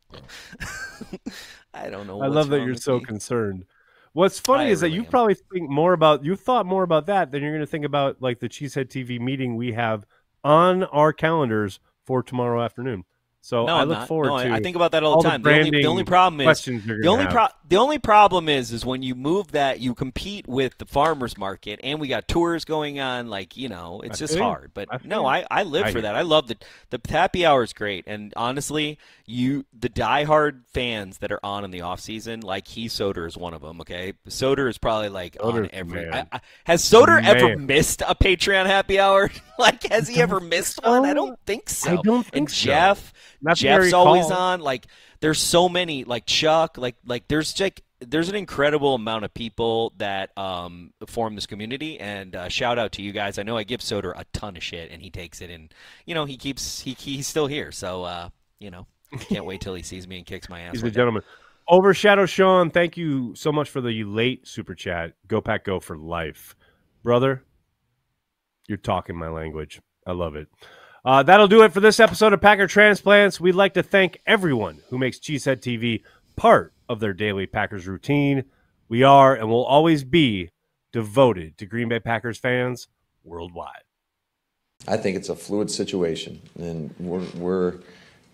I don't know. I love that you're so me. concerned. What's funny I is that you am. probably think more about you thought more about that than you're going to think about like the Cheesehead TV meeting we have on our calendars for tomorrow afternoon. So No, I look not. forward no, I- to I think about that all, all the the time. The, only, the only problem is the only pro- the only problem is is when you move that you compete with the farmers market and we got tours going on like you know it's I just hard. But I no. I, I live I for that. I love the the happy hour is great. And honestly you the diehard fans that are on in the off season like he Soder is one of them okay? Soder is probably like on every. Has Soder ever missed a Patreon happy hour? Like has he ever missed one? I don't think so. I don't think and so. Jeff Not Jeff's always on. Like there's so many. Like Chuck. Like like there's like there's an incredible amount of people that um form this community. And uh, shout out to you guys. I know I give Soder a ton of shit, and he takes it, and you know he keeps he he's still here. So uh you know can't wait till he sees me and kicks my ass. He's a day. gentleman. Overshadow Sean, thank you so much for the late super chat. Go Pack Go for life. Brother, you're talking my language. I love it. Uh, that'll do it for this episode of Packer Transplants. We'd like to thank everyone who makes Cheesehead TV part of their daily Packers routine. We are and will always be devoted to Green Bay Packers fans worldwide. I think it's a fluid situation, and we're, we're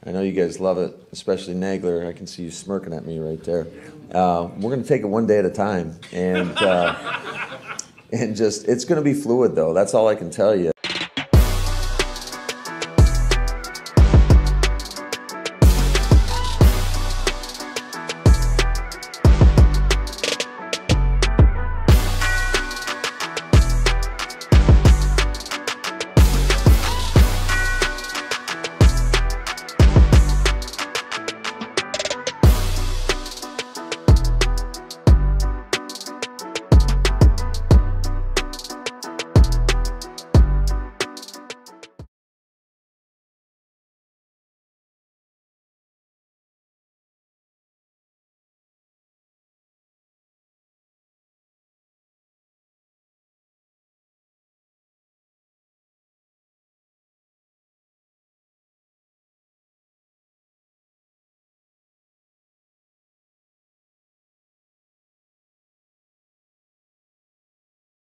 I know you guys love it, especially Nagler. I can see you smirking at me right there. Uh, we're going to take it one day at a time, and uh, and just it's going to be fluid though. That's all I can tell you.